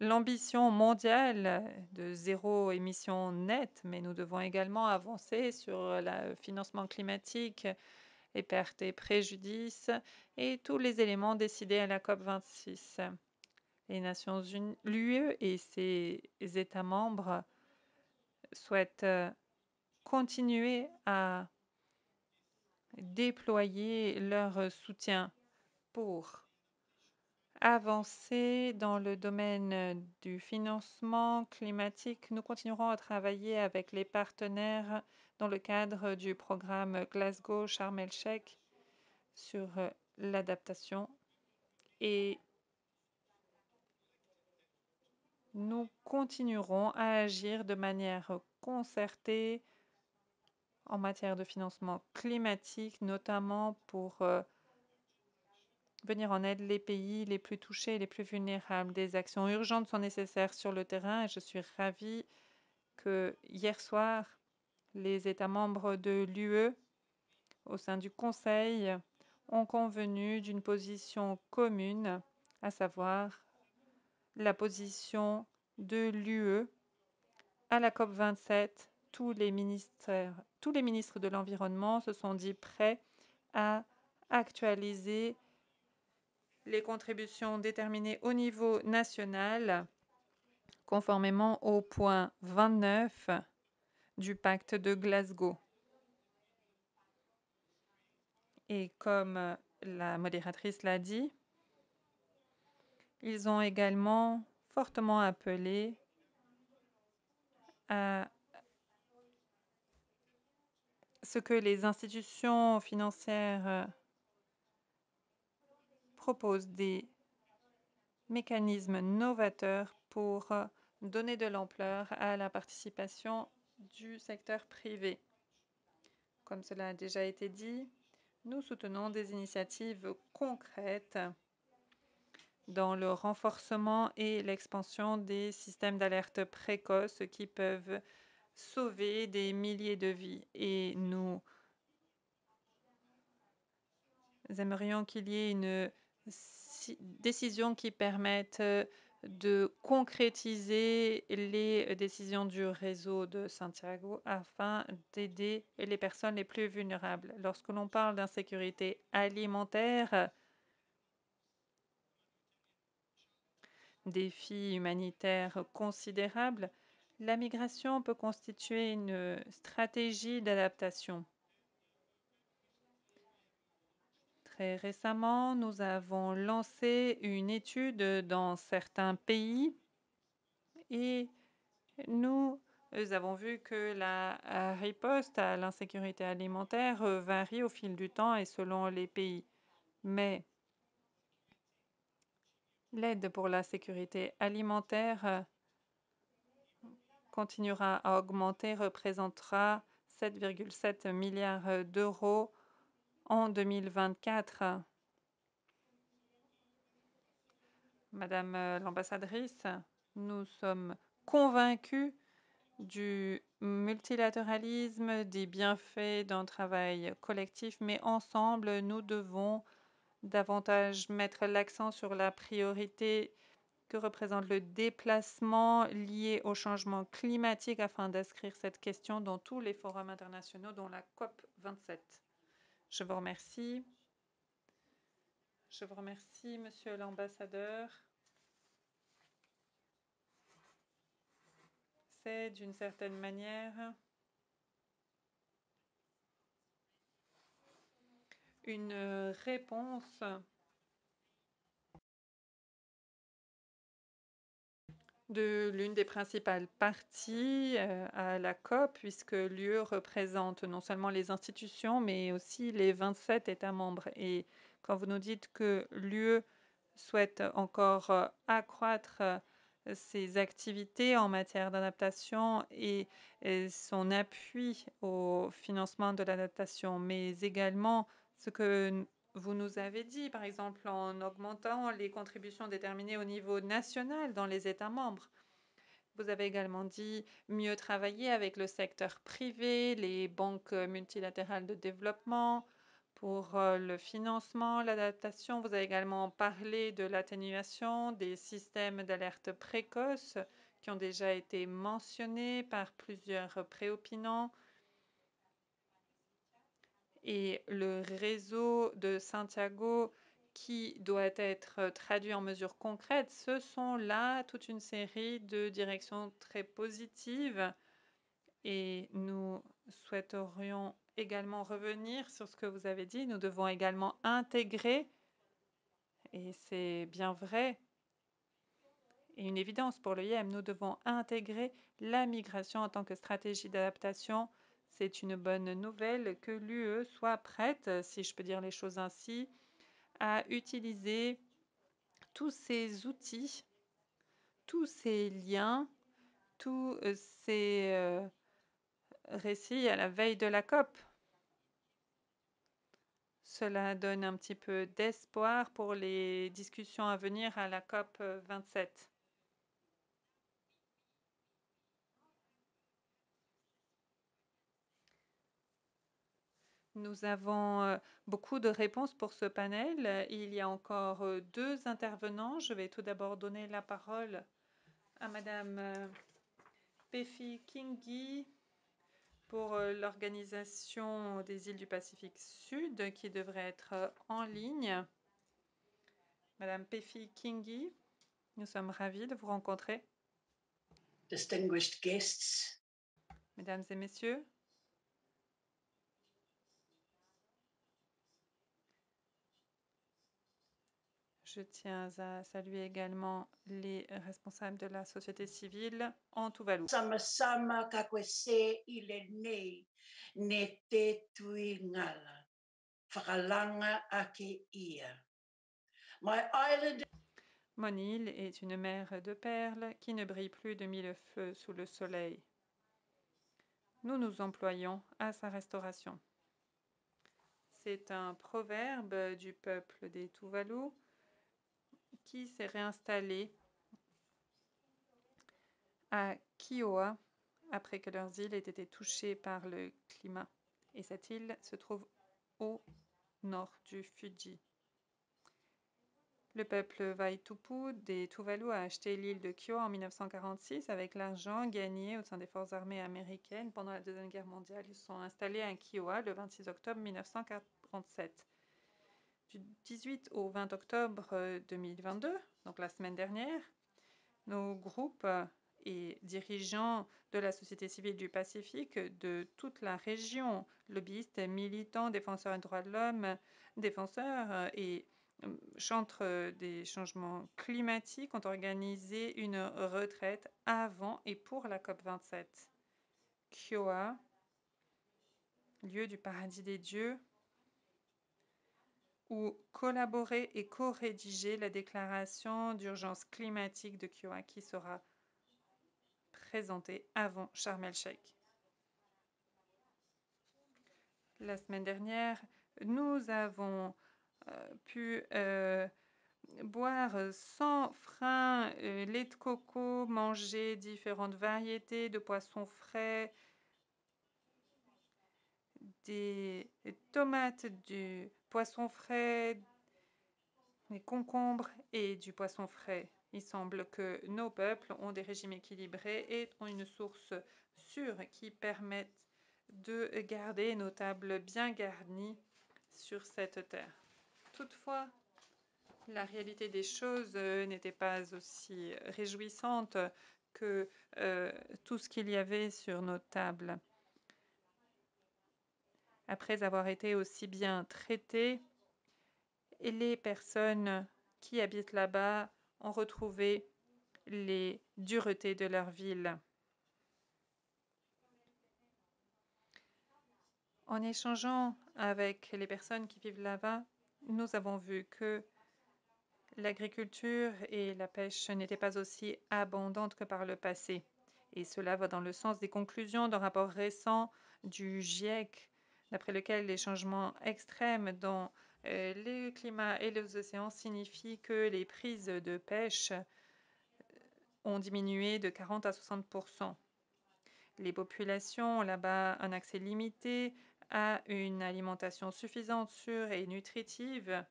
l'ambition mondiale de zéro émission nette, mais nous devons également avancer sur le financement climatique, les pertes et préjudices et tous les éléments décidés à la COP26. Les Nations Unies, l'UE et ses États membres souhaitent continuer à déployer leur soutien pour avancer dans le domaine du financement climatique. Nous continuerons à travailler avec les partenaires dans le cadre du programme Glasgow Sharm el-Sheikh sur l'adaptation et nous continuerons à agir de manière concertée en matière de financement climatique, notamment pour venir en aide les pays les plus touchés, les plus vulnérables. Des actions urgentes sont nécessaires sur le terrain et je suis ravie que hier soir, les États membres de l'UE au sein du Conseil ont convenu d'une position commune, à savoir la position de l'UE à la COP27. Tous les, ministères, tous les ministres de l'Environnement se sont dit prêts à actualiser les contributions déterminées au niveau national conformément au point 29 du pacte de Glasgow. Et comme la modératrice l'a dit, ils ont également fortement appelé à ce que les institutions financières proposent des mécanismes novateurs pour donner de l'ampleur à la participation du secteur privé. Comme cela a déjà été dit, nous soutenons des initiatives concrètes dans le renforcement et l'expansion des systèmes d'alerte précoce qui peuvent sauver des milliers de vies. Et nous aimerions qu'il y ait une décision qui permette de concrétiser les décisions du réseau de Santiago afin d'aider les personnes les plus vulnérables. Lorsque l'on parle d'insécurité alimentaire, défis humanitaires considérables, la migration peut constituer une stratégie d'adaptation. Très récemment, nous avons lancé une étude dans certains pays et nous avons vu que la riposte à l'insécurité alimentaire varie au fil du temps et selon les pays. Mais l'aide pour la sécurité alimentaire continuera à augmenter, représentera 7,7 milliards d'euros en 2024. Madame euh, l'ambassadrice, nous sommes convaincus du multilatéralisme, des bienfaits d'un travail collectif, mais ensemble, nous devons davantage mettre l'accent sur la priorité que représente le déplacement lié au changement climatique afin d'inscrire cette question dans tous les forums internationaux, dont la COP 27. Je vous remercie. Je vous remercie, Monsieur l'ambassadeur. C'est d'une certaine manière une réponse de l'une des principales parties euh, à la COP, puisque l'UE représente non seulement les institutions, mais aussi les 27 États membres. Et quand vous nous dites que l'UE souhaite encore euh, accroître euh, ses activités en matière d'adaptation et, son appui au financement de l'adaptation, mais également ce que vous nous avez dit, par exemple, en augmentant les contributions déterminées au niveau national dans les États membres. Vous avez également dit mieux travailler avec le secteur privé, les banques multilatérales de développement pour euh, le financement, l'adaptation. Vous avez également parlé de l'atténuation des systèmes d'alerte précoce qui ont déjà été mentionnés par plusieurs préopinants et le réseau de Santiago qui doit être traduit en mesures concrètes, ce sont là toute une série de directions très positives et nous souhaiterions également revenir sur ce que vous avez dit. Nous devons également intégrer, et c'est bien vrai, et une évidence pour le IEM, nous devons intégrer la migration en tant que stratégie d'adaptation c'est une bonne nouvelle que l'UE soit prête, si je peux dire les choses ainsi, à utiliser tous ces outils, tous ces liens, tous ces euh, récits à la veille de la COP. Cela donne un petit peu d'espoir pour les discussions à venir à la COP 27. Nous avons euh, beaucoup de réponses pour ce panel. Il y a encore euh, deux intervenants. Je vais tout d'abord donner la parole à Madame euh, Pefi Kingi pour l'Organisation des îles du Pacifique Sud qui devrait être en ligne. Madame Pefi Kingi, nous sommes ravis de vous rencontrer. Distinguished guests, Mesdames et messieurs, Je tiens à saluer également les responsables de la société civile en Tuvalu. sama-sama kakwese i le nei ne te tui ngala. Whakalanga ake ia. My island Mon île est une mer de perles qui ne brille plus de mille feux sous le soleil. Nous nous employons à sa restauration. C'est un proverbe du peuple des Tuvalu qui s'est réinstallé à Kiowa après que leurs îles aient été touchées par le climat. Et cette île se trouve au nord du Fuji. Le peuple Vaitupu des Tuvalu a acheté l'île de Kiowa en 1946 avec l'argent gagné au sein des forces armées américaines pendant la Deuxième Guerre mondiale. Ils sont installés à Kiowa le 26 octobre 1947. Du 18 au 20 octobre 2022, euh, donc la semaine dernière, nos groupes et dirigeants de la société civile du Pacifique de toute la région, lobbyistes, militants, défenseurs des droits de l'homme, défenseurs euh, et euh, chantres des changements climatiques ont organisé une retraite avant et pour la COP27. Kiowa, lieu du paradis des dieux, ou collaborer et co-rédiger la déclaration d'urgence climatique de Kyoto qui sera présentée avant Sharm el-Sheikh. La semaine dernière, nous avons euh, pu euh, boire sans frein euh, lait de coco, manger différentes variétés de poissons frais, des tomates, du poisson frais, des concombres et du poisson frais. Il semble que nos peuples ont des régimes équilibrés et ont une source sûre qui permettent de garder nos tables bien garnies sur cette terre. Toutefois, la réalité des choses n'était pas aussi réjouissante que euh, tout ce qu'il y avait sur nos tables après avoir été aussi bien traités, et les personnes qui habitent là-bas ont retrouvé les duretés de leur ville. En échangeant avec les personnes qui vivent là-bas, nous avons vu que l'agriculture et la pêche n'étaient pas aussi abondantes que par le passé. Et cela va dans le sens des conclusions d'un rapport récent du GIEC d'après lequel les changements extrêmes dans euh, le climat et les océans signifient que les prises de pêche euh, ont diminué de 40 à 60% Les populations ont là-bas un accès limité à une alimentation suffisante, sûre et nutritive,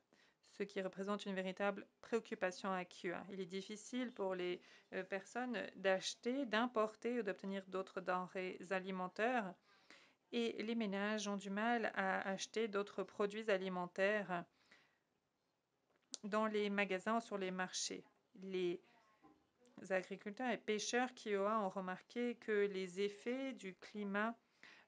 ce qui représente une véritable préoccupation à. Il est difficile pour les euh, personnes d'acheter, d'importer ou d'obtenir d'autres denrées alimentaires et les ménages ont du mal à acheter d'autres produits alimentaires dans les magasins ou sur les marchés. Les agriculteurs et pêcheurs qui ont remarqué que les effets du climat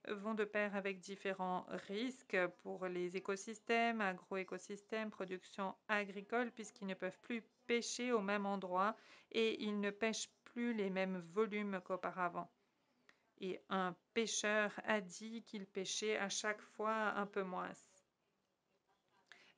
vont de pair avec différents risques pour les écosystèmes, agroécosystèmes, production agricole, puisqu'ils ne peuvent plus pêcher au même endroit et ils ne pêchent plus les mêmes volumes qu'auparavant et un pêcheur a dit qu'il pêchait à chaque fois un peu moins.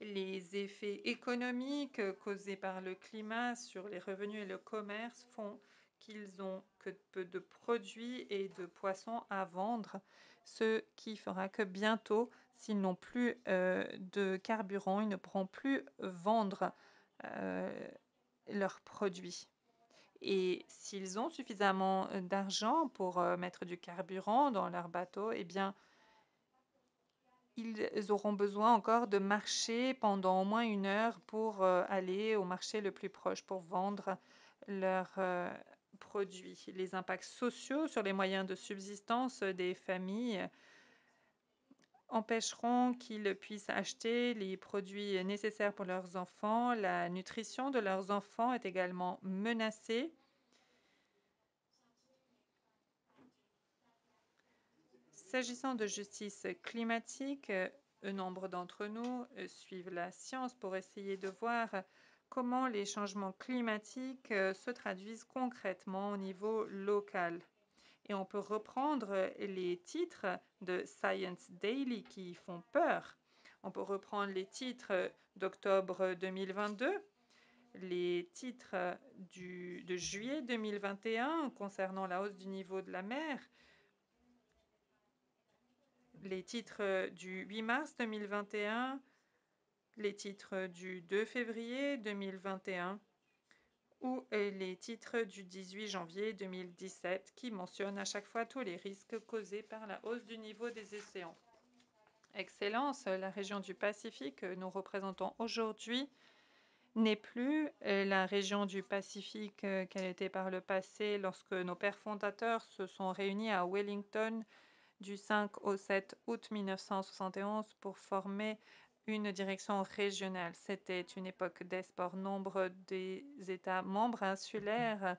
Les effets économiques causés par le climat sur les revenus et le commerce font qu'ils ont que peu de produits et de poissons à vendre, ce qui fera que bientôt S'ils n'ont plus de carburant, ils ne pourront plus vendre leurs produits. Et s'ils ont suffisamment d'argent pour mettre du carburant dans leur bateau, eh bien, ils auront besoin encore de marcher pendant au moins une heure pour aller au marché le plus proche pour vendre leurs produits. Les impacts sociaux sur les moyens de subsistance des familles empêcheront qu'ils puissent acheter les produits nécessaires pour leurs enfants. La nutrition de leurs enfants est également menacée. S'agissant de justice climatique, un nombre d'entre nous suivent la science pour essayer de voir comment les changements climatiques se traduisent concrètement au niveau local. Et on peut reprendre les titres de Science Daily qui font peur. On peut reprendre les titres d'octobre 2022, les titres du, de juillet 2021 concernant la hausse du niveau de la mer, les titres du 8 mars 2021, les titres du 2 février 2021 ou les titres du 18 janvier 2017 qui mentionnent à chaque fois tous les risques causés par la hausse du niveau des océans. Excellence, la région du Pacifique que nous représentons aujourd'hui n'est plus la région du Pacifique qu'elle était par le passé lorsque nos pères fondateurs se sont réunis à Wellington du 5 au 7 août 1971 pour former une direction régionale. C'était une époque d'espoir. Nombre des États membres insulaires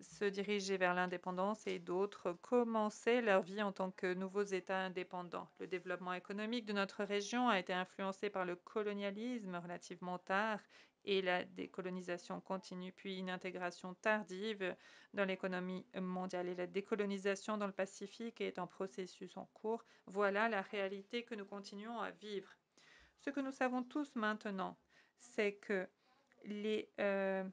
se dirigeaient vers l'indépendance et d'autres commençaient leur vie en tant que nouveaux États indépendants. Le développement économique de notre région a été influencé par le colonialisme relativement tard et la décolonisation continue, puis une intégration tardive dans l'économie mondiale et la décolonisation dans le Pacifique est en processus en cours. Voilà la réalité que nous continuons à vivre. Ce que nous savons tous maintenant, c'est que les euh,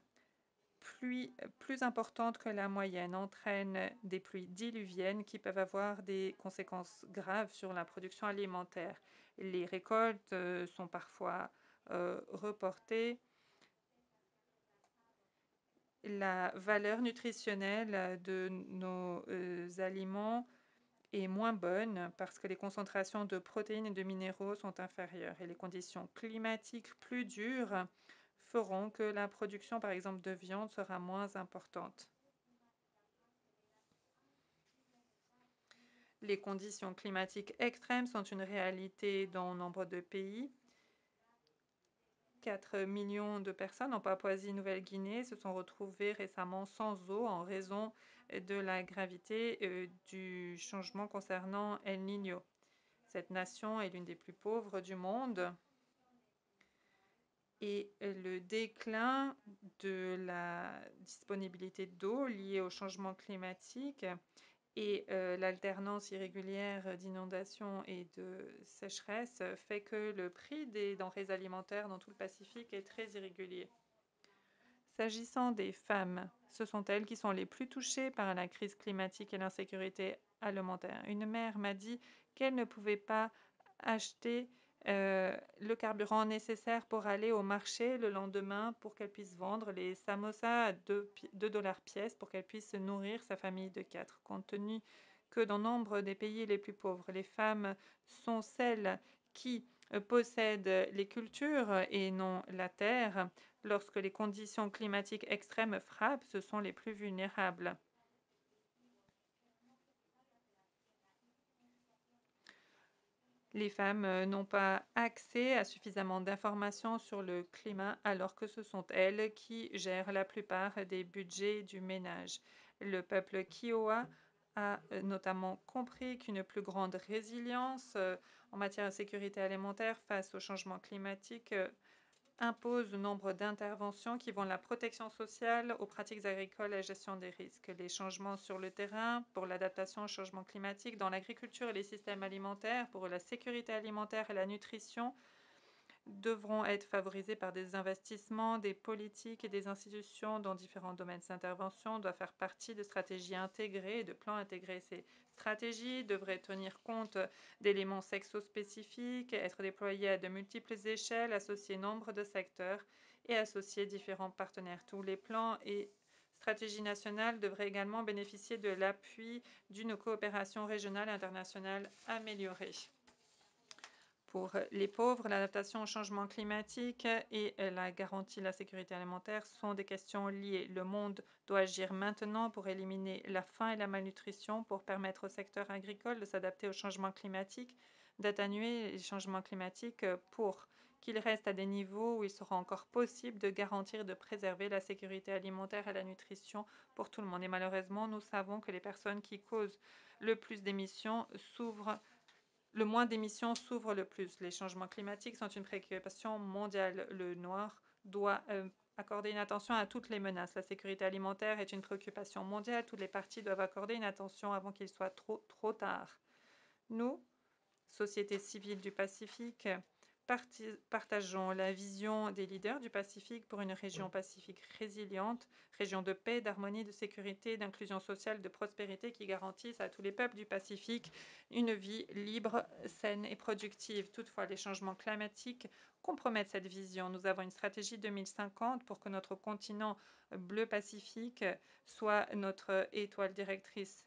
pluies plus importantes que la moyenne entraînent des pluies diluviennes qui peuvent avoir des conséquences graves sur la production alimentaire. Les récoltes euh, sont parfois euh, reportées. La valeur nutritionnelle de nos aliments est moins bonne parce que les concentrations de protéines et de minéraux sont inférieures et les conditions climatiques plus dures feront que la production, par exemple, de viande sera moins importante. Les conditions climatiques extrêmes sont une réalité dans nombre de pays. 4 millions de personnes en Papouasie-Nouvelle-Guinée se sont retrouvées récemment sans eau en raison de la gravité euh, du changement concernant El Niño. Cette nation est l'une des plus pauvres du monde et le déclin de la disponibilité d'eau liée au changement climatique et euh, l'alternance irrégulière d'inondations et de sécheresse fait que le prix des denrées alimentaires dans tout le Pacifique est très irrégulier. S'agissant des femmes, ce sont elles qui sont les plus touchées par la crise climatique et l'insécurité alimentaire. Une mère m'a dit qu'elle ne pouvait pas acheter le carburant nécessaire pour aller au marché le lendemain pour qu'elle puisse vendre les samosas à 2, dollars pièce pour qu'elle puisse nourrir sa famille de 4. Compte tenu que dans nombre des pays les plus pauvres, les femmes sont celles qui euh, possèdent les cultures et non la terre, lorsque les conditions climatiques extrêmes frappent, ce sont les plus vulnérables. Les femmes euh, n'ont pas accès à suffisamment d'informations sur le climat alors que ce sont elles qui gèrent la plupart des budgets du ménage. Le peuple Kiowa a euh, notamment compris qu'une plus grande résilience euh, en matière de sécurité alimentaire face au changement climatique impose nombre d'interventions qui vont de la protection sociale aux pratiques agricoles et la gestion des risques. Les changements sur le terrain pour l'adaptation au changement climatique dans l'agriculture et les systèmes alimentaires, pour la sécurité alimentaire et la nutrition, devront être favorisés par des investissements, des politiques et des institutions dans différents domaines d'intervention, doivent faire partie de stratégies intégrées et de plans intégrés. Ces stratégies devraient tenir compte d'éléments sexo-spécifiques, être déployées à de multiples échelles, associer nombre de secteurs et associer différents partenaires. Tous les plans et stratégies nationales devraient également bénéficier de l'appui d'une coopération régionale et internationale améliorée. Pour les pauvres, l'adaptation au changement climatique et la garantie de la sécurité alimentaire sont des questions liées. Le monde doit agir maintenant pour éliminer la faim et la malnutrition, pour permettre au secteur agricole de s'adapter au changement climatique, d'atténuer les changements climatiques pour qu'il reste à des niveaux où il sera encore possible de garantir et de préserver la sécurité alimentaire et la nutrition pour tout le monde. Et malheureusement, nous savons que les personnes qui causent le plus d'émissions s'ouvrent le moins d'émissions s'ouvre le plus. Les changements climatiques sont une préoccupation mondiale. Le noir doit euh, accorder une attention à toutes les menaces. La sécurité alimentaire est une préoccupation mondiale. Toutes les parties doivent accorder une attention avant qu'il soit trop, trop tard. Nous, société civile du Pacifique, partageons la vision des leaders du Pacifique pour une région pacifique résiliente, région de paix, d'harmonie, de sécurité, d'inclusion sociale, de prospérité qui garantisse à tous les peuples du Pacifique une vie libre, saine et productive. Toutefois, les changements climatiques compromettent cette vision. Nous avons une stratégie 2050 pour que notre continent bleu Pacifique soit notre étoile directrice.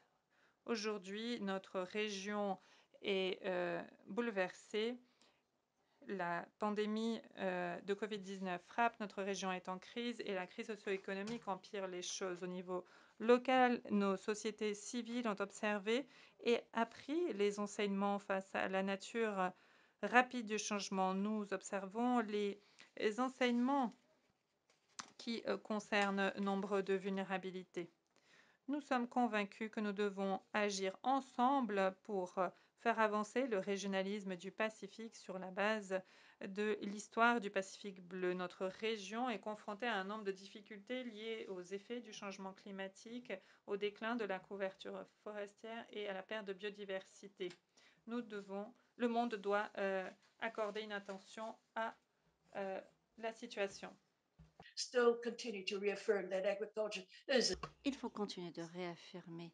Aujourd'hui, notre région est euh, bouleversée la pandémie euh, de Covid-19 frappe, notre région est en crise et la crise socio-économique empire les choses. Au niveau local, nos sociétés civiles ont observé et appris les enseignements face à la nature rapide du changement. Nous observons les enseignements qui euh, concernent nombre de vulnérabilités. Nous sommes convaincus que nous devons agir ensemble pour euh, faire avancer le régionalisme du Pacifique sur la base de l'histoire du Pacifique bleu. Notre région est confrontée à un nombre de difficultés liées aux effets du changement climatique, au déclin de la couverture forestière et à la perte de biodiversité. Nous devons, le monde doit euh, accorder une attention à euh, la situation. Il faut continuer de réaffirmer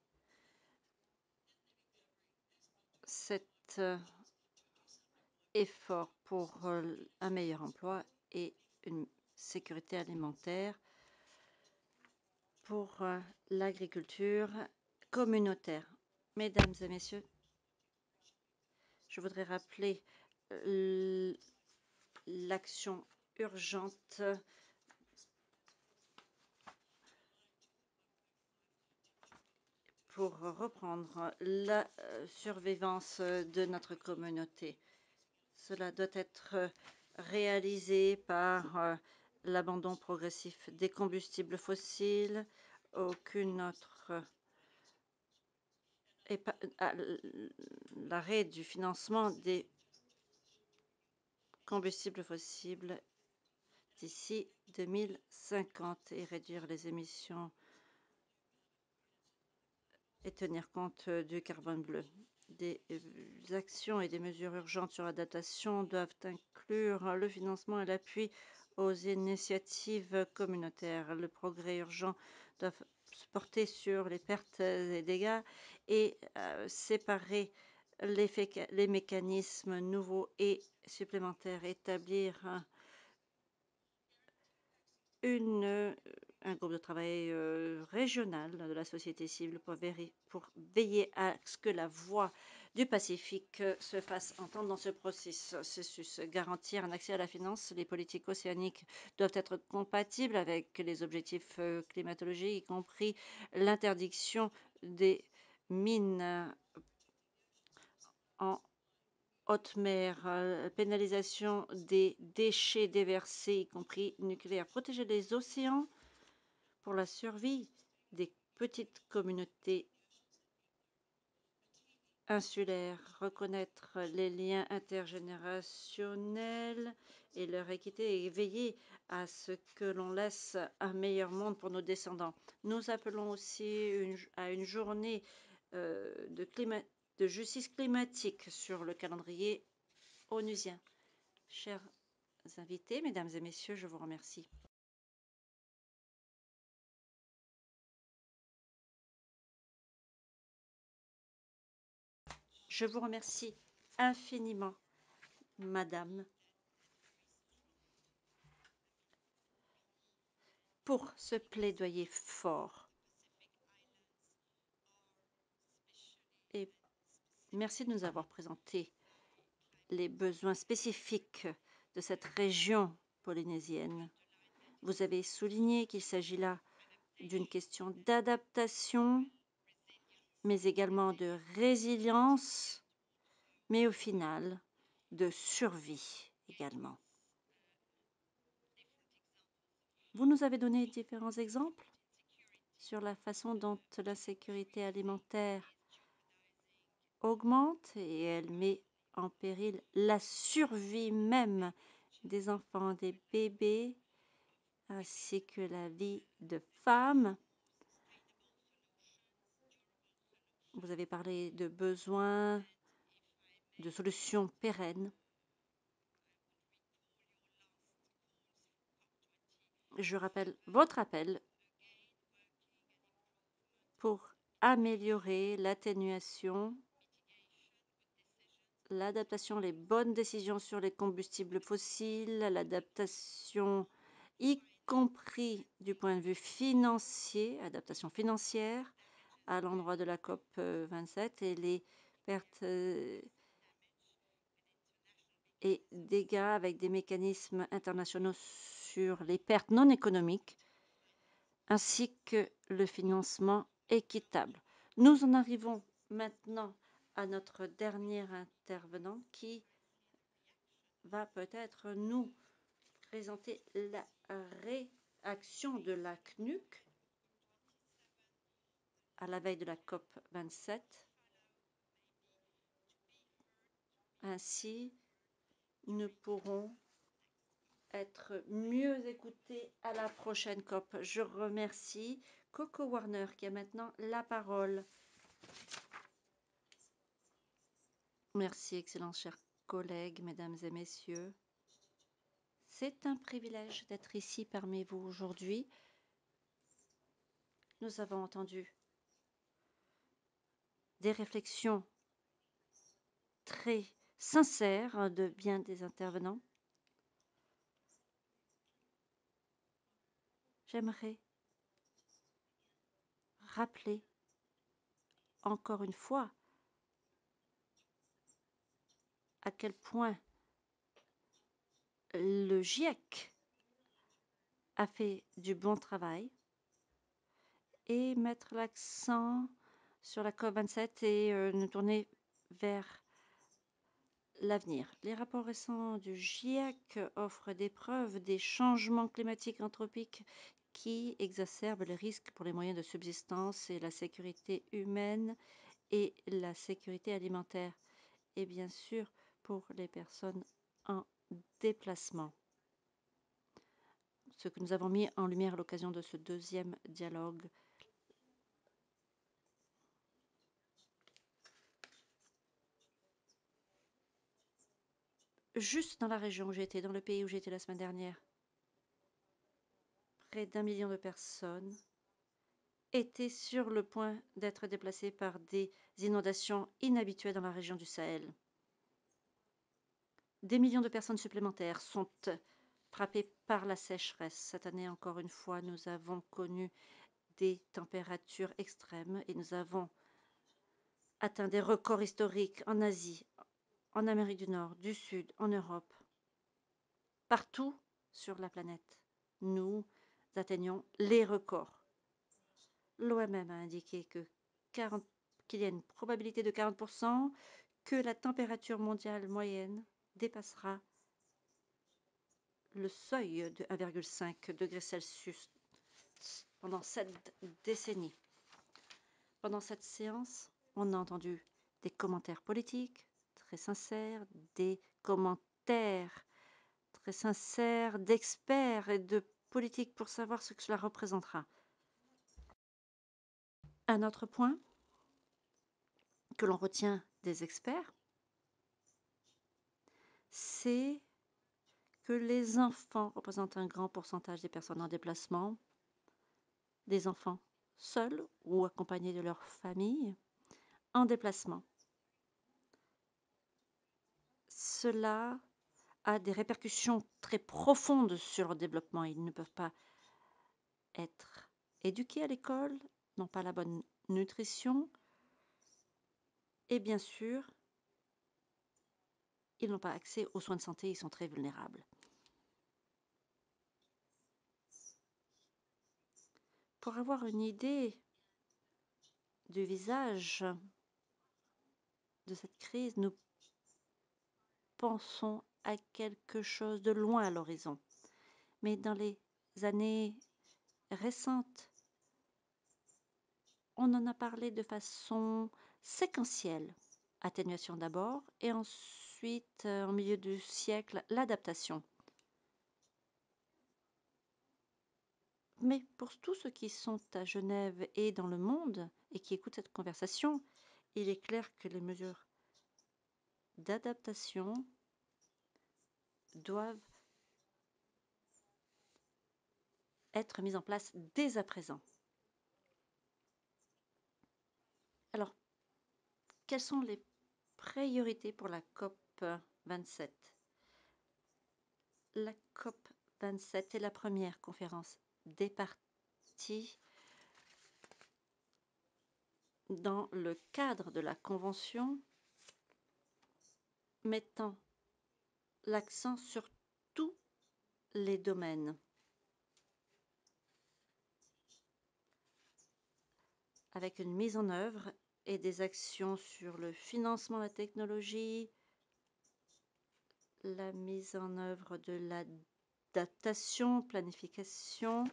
cet euh, effort pour euh, un meilleur emploi et une sécurité alimentaire pour euh, l'agriculture communautaire. Mesdames et messieurs, je voudrais rappeler l'action urgente pour reprendre la euh, survivance de notre communauté. Cela doit être réalisé par euh, l'abandon progressif des combustibles fossiles. Aucune autre l'arrêt du financement des combustibles fossiles d'ici 2050 et réduire les émissions tenir compte euh, du carbone bleu. Des euh, actions et des mesures urgentes sur l'adaptation doivent inclure le financement et l'appui aux initiatives communautaires. Le progrès urgent doit porter sur les pertes et dégâts et euh, séparer les, les, mécanismes nouveaux et supplémentaires, établir une un groupe de travail euh, régional de la société civile pour, pour, veiller à ce que la voix du Pacifique euh, se fasse entendre dans ce processus. Garantir un accès à la finance, les politiques océaniques doivent être compatibles avec les objectifs euh, climatologiques, y compris l'interdiction des mines en haute mer, pénalisation des déchets déversés, y compris nucléaires, protéger les océans pour la survie des petites communautés insulaires, reconnaître les liens intergénérationnels et leur équité et veiller à ce que l'on laisse un meilleur monde pour nos descendants. Nous appelons aussi à une journée euh, de, climat, de justice climatique sur le calendrier onusien. Chers invités. Mesdames et messieurs, je vous remercie. Je vous remercie infiniment, Madame, pour ce plaidoyer fort. Merci de nous avoir présenté les besoins spécifiques de cette région polynésienne. Vous avez souligné qu'il s'agit là d'une question d'adaptation, mais également de résilience, mais au final de survie également. Vous nous avez donné différents exemples sur la façon dont la sécurité alimentaire augmente et elle met en péril la survie même des enfants, des bébés, ainsi que la vie de femmes. Vous avez parlé de besoins, de solutions pérennes. je rappelle votre appel pour améliorer l'atténuation, l'adaptation, les bonnes décisions sur les combustibles fossiles, l'adaptation, y compris du point de vue financier, adaptation financière à l'endroit de la COP 27 et les pertes euh, et dégâts avec des mécanismes internationaux sur les pertes non économiques ainsi que le financement équitable. Nous en arrivons maintenant à notre dernier intervenant qui va peut-être nous présenter la réaction de la CNUC à la veille de la COP 27. Ainsi, nous pourrons être mieux écoutés à la prochaine COP. Je remercie Coco Warner qui a maintenant la parole. Merci, excellents chers collègues, mesdames et messieurs. C'est un privilège d'être ici parmi vous aujourd'hui. Nous avons entendu des réflexions très sincères de bien des intervenants. j'aimerais rappeler encore une fois à quel point le GIEC a fait du bon travail et mettre l'accent sur la COP27 et euh, nous tourner vers l'avenir. Les rapports récents du GIEC offrent des preuves des changements climatiques anthropiques qui exacerbe les risques pour les moyens de subsistance et la sécurité humaine et la sécurité alimentaire et bien sûr pour les personnes en déplacement. Ce que nous avons mis en lumière à l'occasion de ce deuxième dialogue juste dans la région où j'étais, dans le pays où j'étais la semaine dernière près d'un million de personnes étaient sur le point d'être déplacées par des inondations inhabituelles dans la région du Sahel. Des millions de personnes supplémentaires sont frappées par la sécheresse. Cette année, encore une fois, nous avons connu des températures extrêmes et nous avons atteint des records historiques en Asie, en Amérique du Nord, du Sud, en Europe, partout sur la planète. Nous atteignons les records. L'OMM a indiqué que qu'il y a une probabilité de 40% que la température mondiale moyenne dépassera le seuil de 1,5 degré Celsius pendant cette décennie. Pendant cette séance, on a entendu des commentaires politiques très sincères, des commentaires très sincères d'experts et de politique pour savoir ce que cela représentera. Un autre point que l'on retient des experts, c'est que les enfants représentent un grand pourcentage des personnes en déplacement, des enfants seuls ou accompagnés de leur famille en déplacement. Cela a des répercussions très profondes sur leur développement. Ils ne peuvent pas être éduqués à l'école, n'ont pas la bonne nutrition et bien sûr, ils n'ont pas accès aux soins de santé, ils sont très vulnérables. Pour avoir une idée du visage de cette crise, nous pensons à quelque chose de loin à l'horizon. Mais dans les années récentes, on en a parlé de façon séquentielle. Atténuation d'abord et ensuite, en milieu du siècle, l'adaptation. Mais pour tous ceux qui sont à Genève et dans le monde et qui écoutent cette conversation, il est clair que les mesures d'adaptation doivent être mises en place dès à présent. Alors, quelles sont les priorités pour la COP 27 La COP 27 est la première conférence des parties dans le cadre de la Convention mettant l'accent sur tous les domaines. avec une mise en œuvre et des actions sur le financement de la technologie, la mise en œuvre de l'adaptation, planification,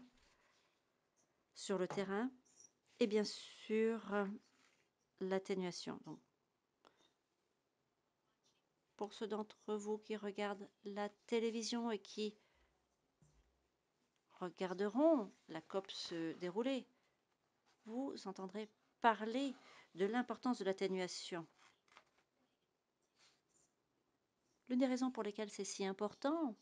sur le terrain et bien sûr l'atténuation. Pour ceux d'entre vous qui regardent la télévision et qui regarderont la COP se dérouler, vous entendrez parler de l'importance de l'atténuation. L'une des raisons pour lesquelles c'est si important,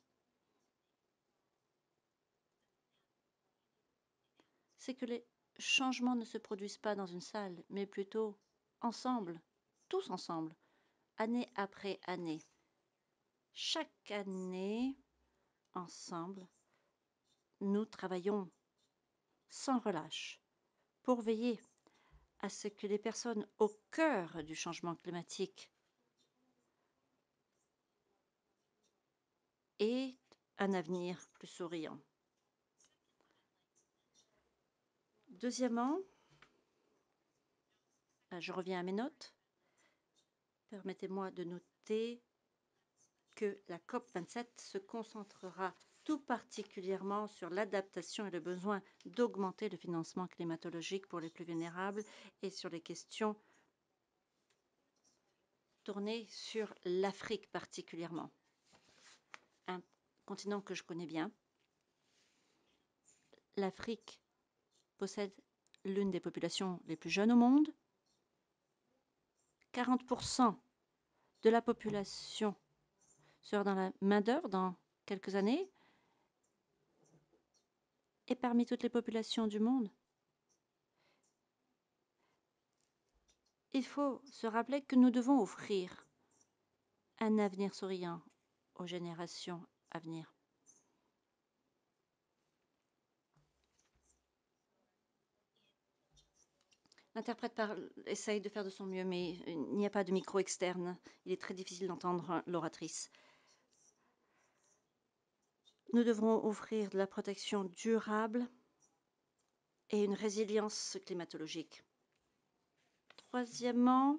c'est que les changements ne se produisent pas dans une salle, mais plutôt ensemble, tous ensemble, année après année. Chaque année, ensemble, nous travaillons sans relâche pour veiller à ce que les personnes au cœur du changement climatique aient un avenir plus souriant. Deuxièmement, euh, je reviens à mes notes. Permettez-moi de noter que la COP27 se concentrera tout particulièrement sur l'adaptation et le besoin d'augmenter le financement climatologique pour les plus vulnérables et sur les questions tournées sur l'Afrique particulièrement. Un continent que je connais bien. L'Afrique possède l'une des populations les plus jeunes au monde. 40% de la population sera dans la main-d'œuvre dans quelques années. Et parmi toutes les populations du monde, il faut se rappeler que nous devons offrir un avenir souriant aux générations à venir. L'interprète essaye de faire de son mieux, mais il n'y a pas de micro externe. Il est très difficile d'entendre l'oratrice. Nous devrons offrir de la protection durable et une résilience climatologique. Troisièmement,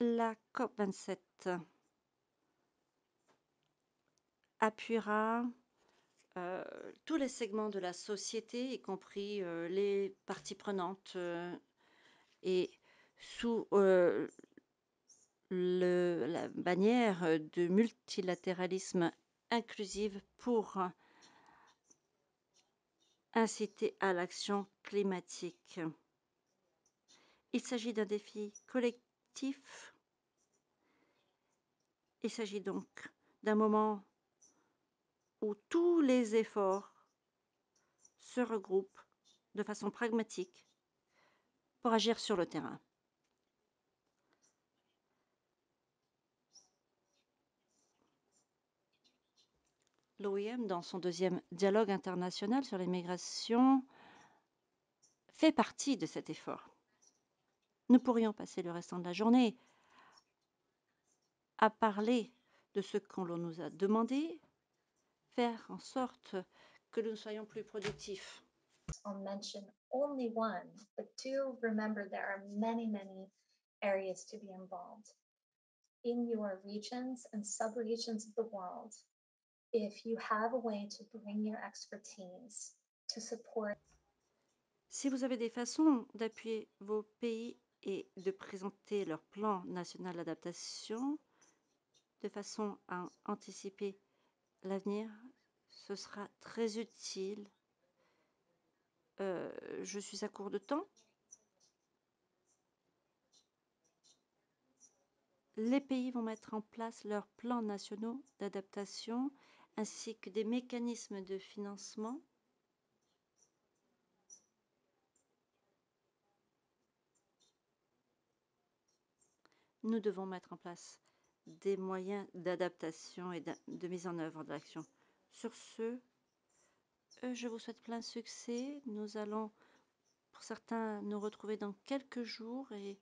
la COP27 appuiera euh, tous les segments de la société, y compris euh, les parties prenantes, euh, et sous la bannière de multilatéralisme inclusif pour inciter à l'action climatique. Il s'agit d'un défi collectif Il s'agit donc d'un moment où tous les efforts se regroupent de façon pragmatique pour agir sur le terrain. L'OIM, dans son deuxième dialogue international sur les migrations, fait partie de cet effort. Nous pourrions passer le restant de la journée à parler de ce qu'on nous a demandé, faire en sorte que nous soyons plus productifs. I'll mention only one, but do remember there are many, many areas to be involved. In your regions and sub-regions of the world, if you have a way to bring your expertise to support Si vous avez des façons d'appuyer vos pays et de présenter leur plan national d'adaptation de façon à anticiper l'avenir, ce sera très utile. Euh, je suis à court de temps. Les pays vont mettre en place leurs plans nationaux d'adaptation ainsi que des mécanismes de financement nous devons mettre en place des moyens d'adaptation et de mise en œuvre de l'action. Sur ce, euh, je vous souhaite plein succès. Nous allons, pour certains, nous retrouver dans quelques jours et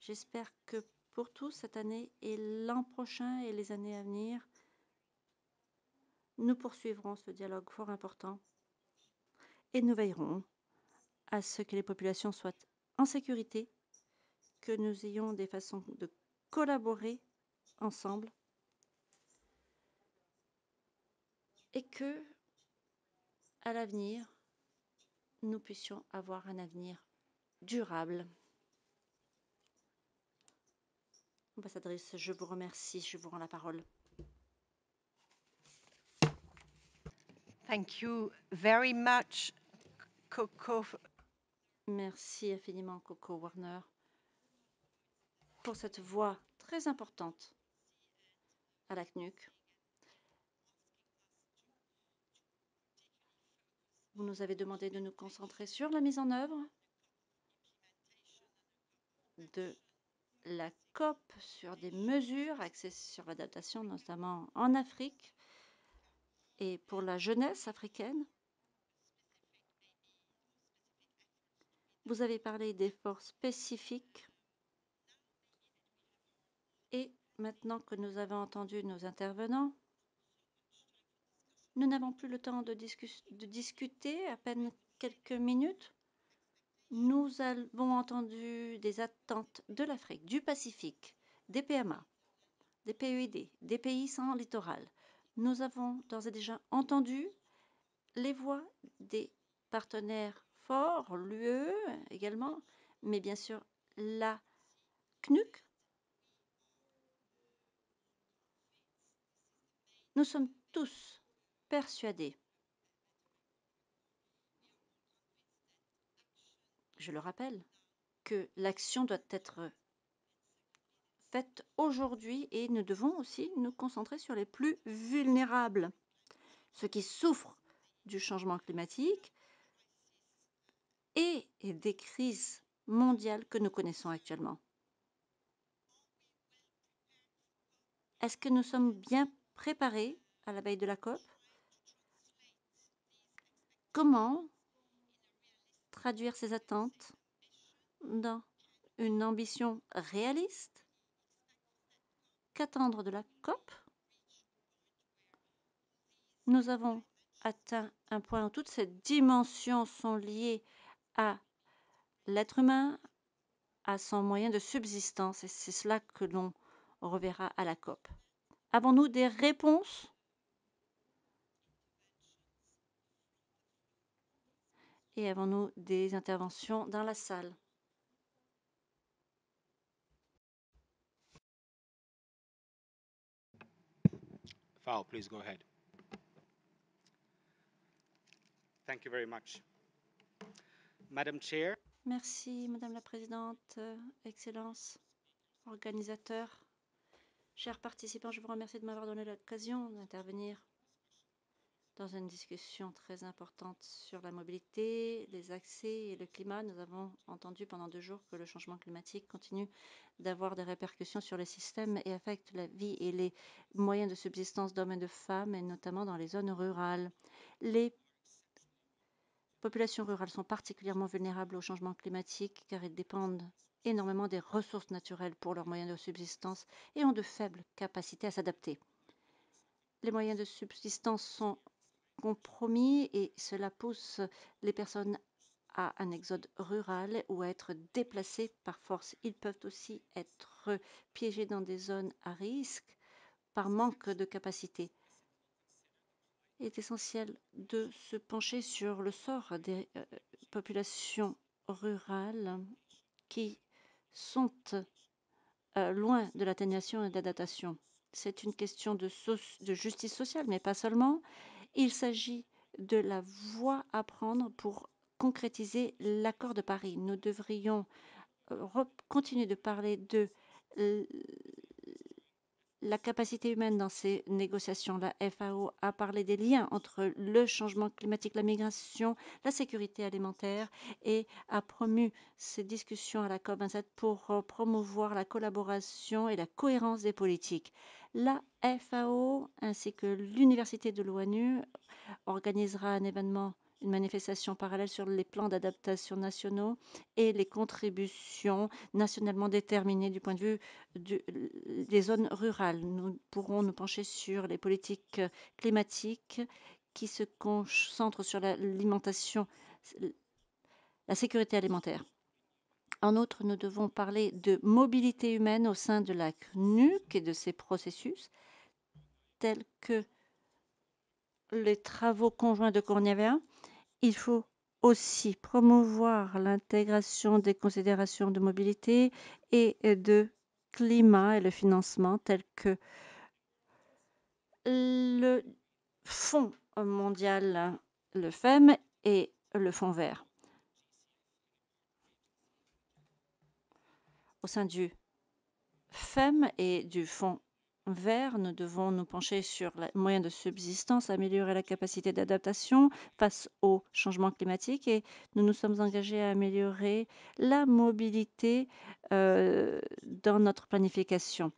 j'espère que pour tous cette année et l'an prochain et les années à venir, nous poursuivrons ce dialogue fort important et nous veillerons à ce que les populations soient en sécurité que nous ayons des façons de collaborer ensemble et que, à l'avenir, nous puissions avoir un avenir durable. Ambassadrice, je vous remercie, je vous rends la parole. Thank you very much, Coco. Merci infiniment, Coco Warner pour cette voix très importante à la CNUC. Vous nous avez demandé de nous concentrer sur la mise en œuvre de la COP sur des mesures axées sur l'adaptation, notamment en Afrique et pour la jeunesse africaine. Vous avez parlé d'efforts spécifiques et maintenant que nous avons entendu nos intervenants, nous n'avons plus le temps de, discuter, à peine quelques minutes. Nous avons entendu des attentes de l'Afrique, du Pacifique, des PMA, des PEID, des pays sans littoral. Nous avons d'ores et déjà entendu les voix des partenaires forts, l'UE également, mais bien sûr la CNUC, Nous sommes tous persuadés, je le rappelle, que l'action doit être faite aujourd'hui et nous devons aussi nous concentrer sur les plus vulnérables, ceux qui souffrent du changement climatique et des crises mondiales que nous connaissons actuellement. Est-ce que nous sommes bien préparés à la veille de la COP. Comment traduire ces attentes dans une ambition réaliste? Qu'attendre de la COP? Nous avons atteint un point où toutes ces dimensions sont liées à l'être humain, à son moyen de subsistance, et c'est cela que l'on reverra à la COP. Avons-nous des réponses? Et avons-nous des interventions dans la salle? Fowl, please go ahead. Thank you very much. Madam Chair. Merci, Madame la Présidente, Excellence, organisateur. Chers participants, je vous remercie de m'avoir donné l'occasion d'intervenir dans une discussion très importante sur la mobilité, les accès et le climat. Nous avons entendu pendant deux jours que le changement climatique continue d'avoir des répercussions sur les systèmes et affecte la vie et les moyens de subsistance d'hommes et de femmes, et notamment dans les zones rurales. Les populations rurales sont particulièrement vulnérables au changement climatique car elles dépendent énormément des ressources naturelles pour leurs moyens de subsistance et ont de faibles capacités à s'adapter. Les moyens de subsistance sont compromis et cela pousse les personnes à un exode rural ou à être déplacées par force. Ils peuvent aussi être piégés dans des zones à risque par manque de capacité. Il est essentiel de se pencher sur le sort des euh, populations rurales qui sont euh, loin de l'atténuation et de l'adaptation. C'est une question de, justice sociale, mais pas seulement. Il s'agit de la voie à prendre pour concrétiser l'accord de Paris. Nous devrions euh, continuer de parler de la capacité humaine dans ces négociations. La FAO a parlé des liens entre le changement climatique, la migration, la sécurité alimentaire et a promu ces discussions à la COP27 pour euh, promouvoir la collaboration et la cohérence des politiques. La FAO ainsi que l'Université de l'ONU organisera un événement une manifestation parallèle sur les plans d'adaptation nationaux et les contributions nationalement déterminées du point de vue des zones rurales. Nous pourrons nous pencher sur les politiques climatiques qui se concentrent sur l'alimentation, la sécurité alimentaire. En outre, nous devons parler de mobilité humaine au sein de la CNUC et de ses processus, tels que les travaux conjoints de Cornevia. Il faut aussi promouvoir l'intégration des considérations de mobilité et de climat et le financement tel que le Fonds mondial, le FEM et le Fonds vert. Au sein du FEM et du Fonds vert, nous devons nous pencher sur les moyens de subsistance, améliorer la capacité d'adaptation face au changement climatique et nous nous sommes engagés à améliorer la mobilité euh, dans notre planification.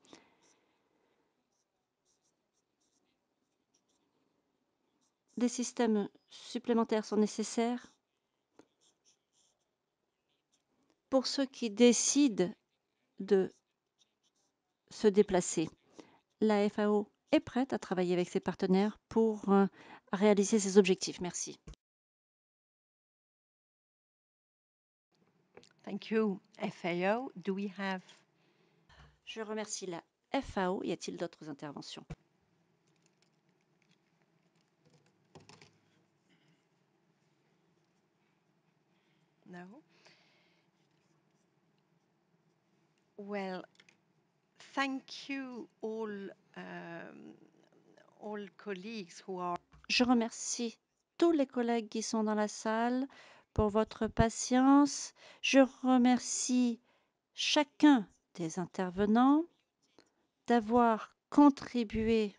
Des systèmes supplémentaires sont nécessaires pour ceux qui décident de se déplacer la FAO est prête à travailler avec ses partenaires pour euh, réaliser ses objectifs. Merci. Thank you, FAO. Do we have... Je remercie la FAO. Y a-t-il d'autres interventions? No. Well, thank you um, all colleagues who are... Je remercie tous les collègues qui sont dans la salle pour votre patience. Je remercie chacun des intervenants d'avoir contribué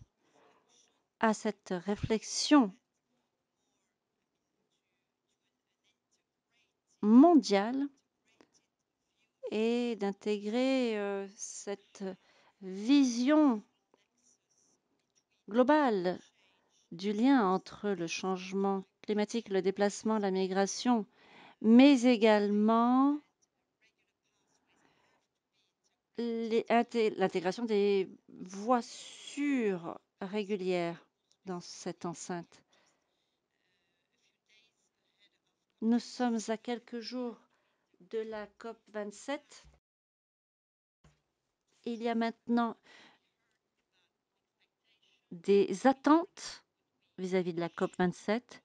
à cette réflexion mondiale et d'intégrer euh, cette vision globale du lien entre le changement climatique, le déplacement, la migration, mais également l'intégration des voies sûres régulières dans cette enceinte. Nous sommes à quelques jours de la COP 27. Il y a maintenant des attentes vis-à-vis -vis de la COP 27.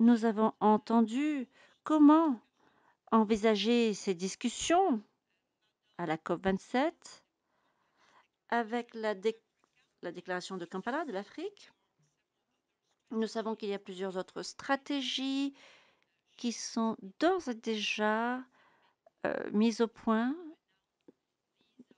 Nous avons entendu comment envisager ces discussions à la COP 27 avec la déclaration de Kampala de l'Afrique. Nous savons qu'il y a plusieurs autres stratégies qui sont d'ores et déjà euh, mises au point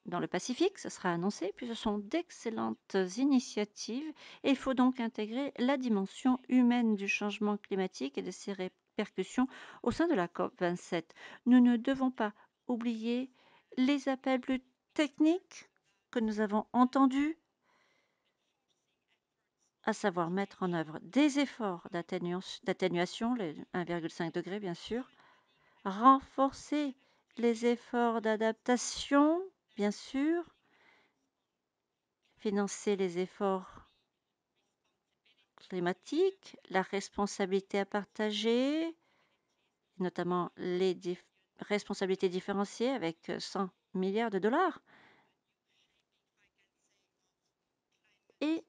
dans le Pacifique, ce sera annoncé, puis ce sont d'excellentes initiatives et il faut donc intégrer la dimension humaine du changement climatique et de ses répercussions au sein de la COP 27. Nous ne devons pas oublier les appels plus techniques que nous avons entendus, à savoir mettre en œuvre des efforts d'atténuation, les 1,5 degrés bien sûr, renforcer les efforts d'adaptation, bien sûr, financer les efforts climatiques, la responsabilité à partager, notamment les responsabilités différenciées avec 100 milliards de dollars. Et,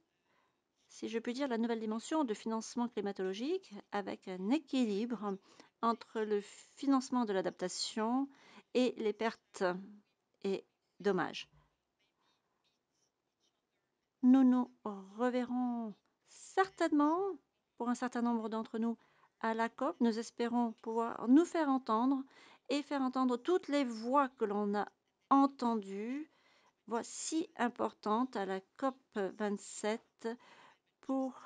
si je puis dire, la nouvelle dimension de financement climatologique avec un équilibre entre le financement de l'adaptation et les pertes et dommages. Nous nous reverrons certainement, pour un certain nombre d'entre nous, à la COP. Nous espérons pouvoir nous faire entendre et faire entendre toutes les voix que l'on a entendues, voix si importantes à la COP 27 pour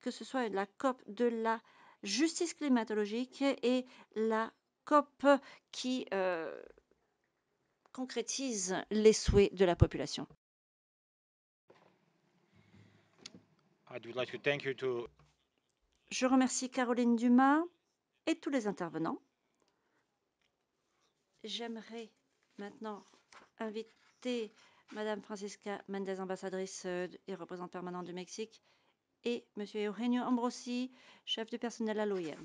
que ce soit la COP de la justice climatologique et la COP qui euh, concrétise les souhaits de la population. Je remercie Caroline Dumas et tous les intervenants. J'aimerais maintenant inviter Madame Francisca Mendez, ambassadrice et représentante permanente du Mexique, et Monsieur Eugenio Ambrosi, chef du personnel à l'OIM.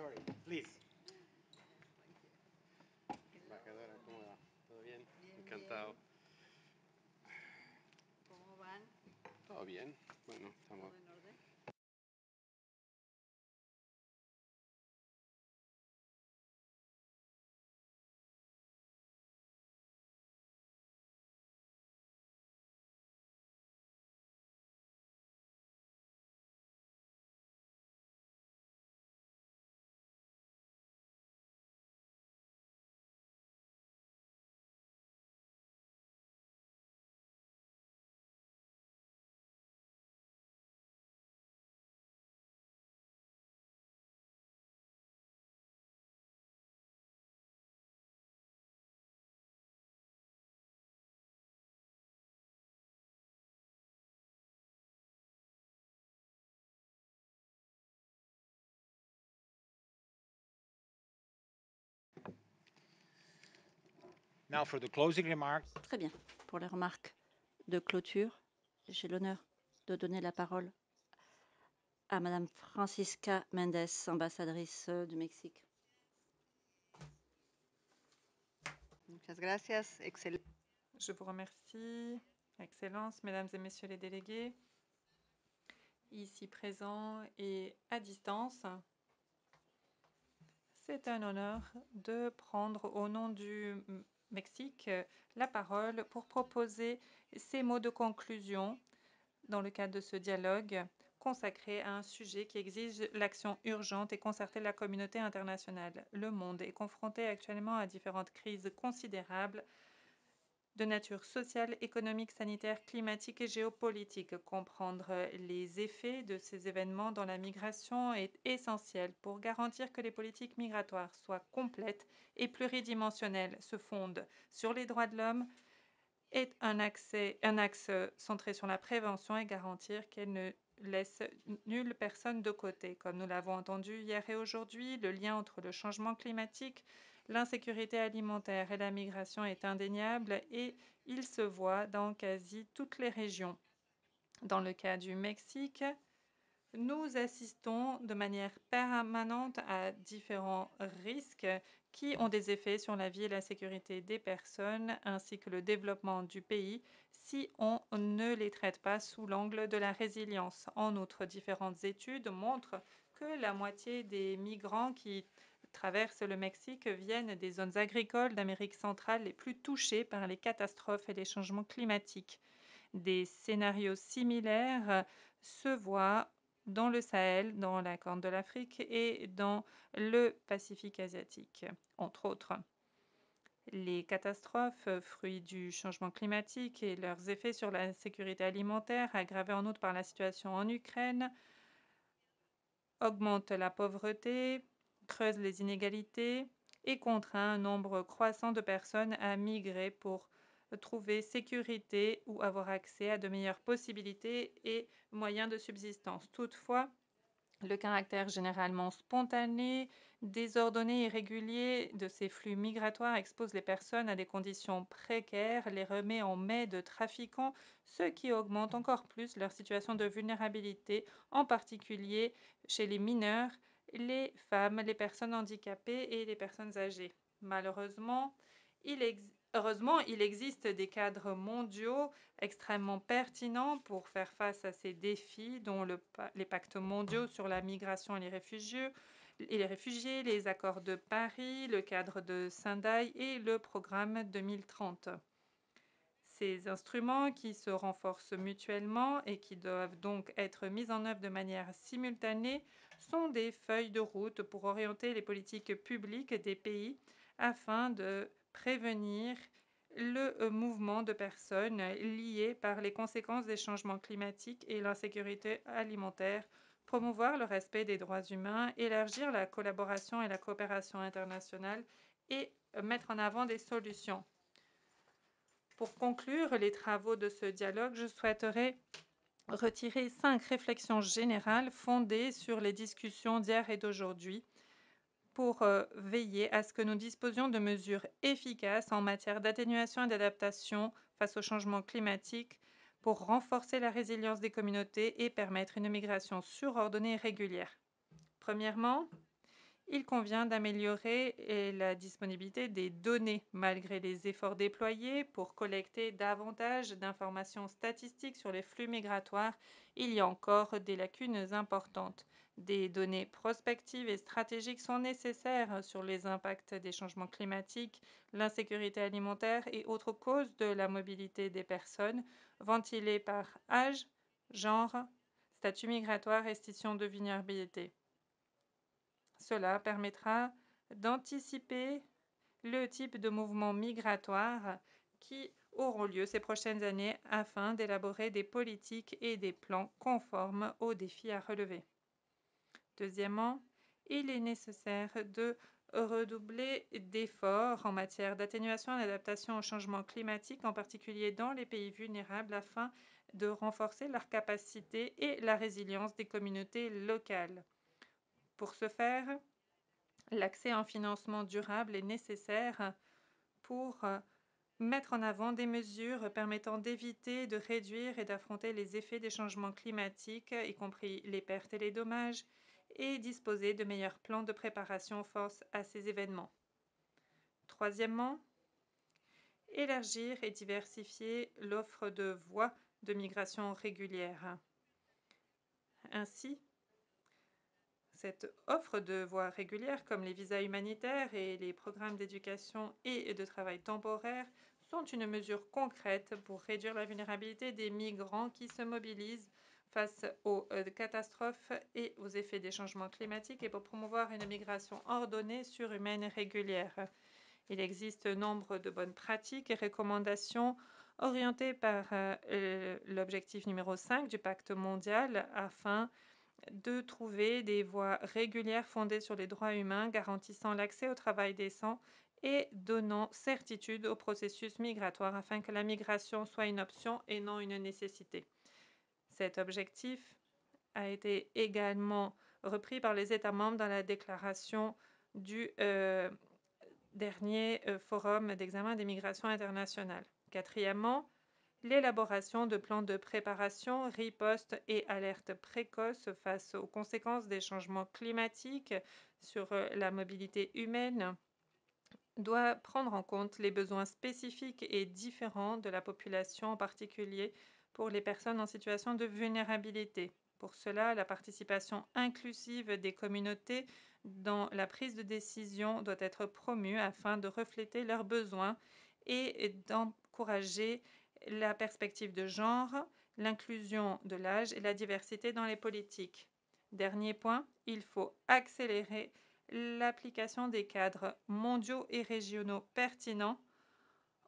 Sorry, please. Embajadora, ¿cómo va? ¿Todo bien? Encantado. ¿Cómo van? Todo bien. Bueno, estamos Now for the closing remarks. Très bien. Pour les remarques de clôture, j'ai l'honneur de donner la parole à Madame Francisca Mendes, ambassadrice du Mexique. Muchas gracias. Excellent. Je vous remercie, Excellences, Mesdames et Messieurs les délégués, ici présents et à distance. C'est un honneur de prendre au nom du Mexique euh, la parole pour proposer ces mots de conclusion dans le cadre de ce dialogue consacré à un sujet qui exige l'action urgente et concertée de la communauté internationale. Le monde est confronté actuellement à différentes crises considérables de nature sociale, économique, sanitaire, climatique et géopolitique. Comprendre les effets de ces événements dans la migration est essentiel pour garantir que les politiques migratoires soient complètes et pluridimensionnelles, se fondent sur les droits de l'homme est un, un axe centré sur la prévention et garantir qu'elle ne laisse nulle personne de côté. Comme nous l'avons entendu hier et aujourd'hui, le lien entre le changement climatique, L'insécurité alimentaire et la migration est indéniable et il se voit dans quasi toutes les régions. Dans le cas du Mexique, nous assistons de manière permanente à différents risques qui ont des effets sur la vie et la sécurité des personnes ainsi que le développement du pays si on ne les traite pas sous l'angle de la résilience. En outre, différentes études montrent que la moitié des migrants qui traversent le Mexique viennent des zones agricoles d'Amérique centrale les plus touchées par les catastrophes et les changements climatiques. Des scénarios similaires se voient dans le Sahel, dans la Corne de l'Afrique et dans le Pacifique asiatique, entre autres. Les catastrophes, fruits du changement climatique et leurs effets sur la sécurité alimentaire, aggravés en outre par la situation en Ukraine, augmentent la pauvreté, creusent les inégalités et contraint un nombre croissant de personnes à migrer pour trouver sécurité ou avoir accès à de meilleures possibilités et moyens de subsistance. Toutefois, le caractère généralement spontané, désordonné et régulier de ces flux migratoires expose les personnes à des conditions précaires, les remet en mai de trafiquants, ce qui augmente encore plus leur situation de vulnérabilité, en particulier chez les mineurs, les femmes, les personnes handicapées et les personnes âgées. Malheureusement, il existe Heureusement, il existe des cadres mondiaux extrêmement pertinents pour faire face à ces défis, dont le, les pactes mondiaux sur la migration et les réfugiés, et les réfugiés, les accords de Paris, le cadre de Sendai et le programme 2030. Ces instruments qui se renforcent mutuellement et qui doivent donc être mis en œuvre de manière simultanée sont des feuilles de route pour orienter les politiques publiques des pays afin de prévenir le euh, mouvement de personnes liées par les conséquences des changements climatiques et l'insécurité alimentaire, promouvoir le respect des droits humains, élargir la collaboration et la coopération internationale et euh, mettre en avant des solutions. Pour conclure les travaux de ce dialogue, je souhaiterais retirer cinq réflexions générales fondées sur les discussions d'hier et d'aujourd'hui pour euh, veiller à ce que nous disposions de mesures efficaces en matière d'atténuation et d'adaptation face au changement climatique pour renforcer la résilience des communautés et permettre une migration surordonnée et régulière. Premièrement, il convient d'améliorer la disponibilité des données malgré les efforts déployés pour collecter davantage d'informations statistiques sur les flux migratoires. Il y a encore des lacunes importantes. Des données prospectives et stratégiques sont nécessaires sur les impacts des changements climatiques, l'insécurité alimentaire et autres causes de la mobilité des personnes, ventilées par âge, genre, statut migratoire et de vulnérabilité. Cela permettra d'anticiper le type de mouvements migratoires qui auront lieu ces prochaines années afin d'élaborer des politiques et des plans conformes aux défis à relever. Deuxièmement, il est nécessaire de redoubler d'efforts en matière d'atténuation et d'adaptation au changement climatique, en particulier dans les pays vulnérables, afin de renforcer leur capacité et la résilience des communautés locales. Pour ce faire, l'accès à un financement durable est nécessaire pour mettre en avant des mesures permettant d'éviter, de réduire et d'affronter les effets des changements climatiques, y compris les pertes et les dommages, et disposer de meilleurs plans de préparation face à ces événements. Troisièmement, élargir et diversifier l'offre de voies de migration régulière. Ainsi, cette offre de voies régulières comme les visas humanitaires et les programmes d'éducation et de travail temporaire sont une mesure concrète pour réduire la vulnérabilité des migrants qui se mobilisent face aux euh, catastrophes et aux effets des changements climatiques et pour promouvoir une migration ordonnée, surhumaine et régulière. Il existe nombre de bonnes pratiques et recommandations orientées par euh, euh, l'objectif numéro 5 du pacte mondial afin de trouver des voies régulières fondées sur les droits humains, garantissant l'accès au travail décent et donnant certitude au processus migratoire afin que la migration soit une option et non une nécessité. Cet objectif a été également repris par les États membres dans la déclaration du euh, dernier euh, forum d'examen des migrations internationales. Quatrièmement, l'élaboration de plans de préparation, riposte et alerte précoce face aux conséquences des changements climatiques sur euh, la mobilité humaine doit prendre en compte les besoins spécifiques et différents de la population, en particulier pour les personnes en situation de vulnérabilité. Pour cela, la participation inclusive des communautés dans la prise de décision doit être promue afin de refléter leurs besoins et d'encourager la perspective de genre, l'inclusion de l'âge et la diversité dans les politiques. Dernier point, il faut accélérer l'application des cadres mondiaux et régionaux pertinents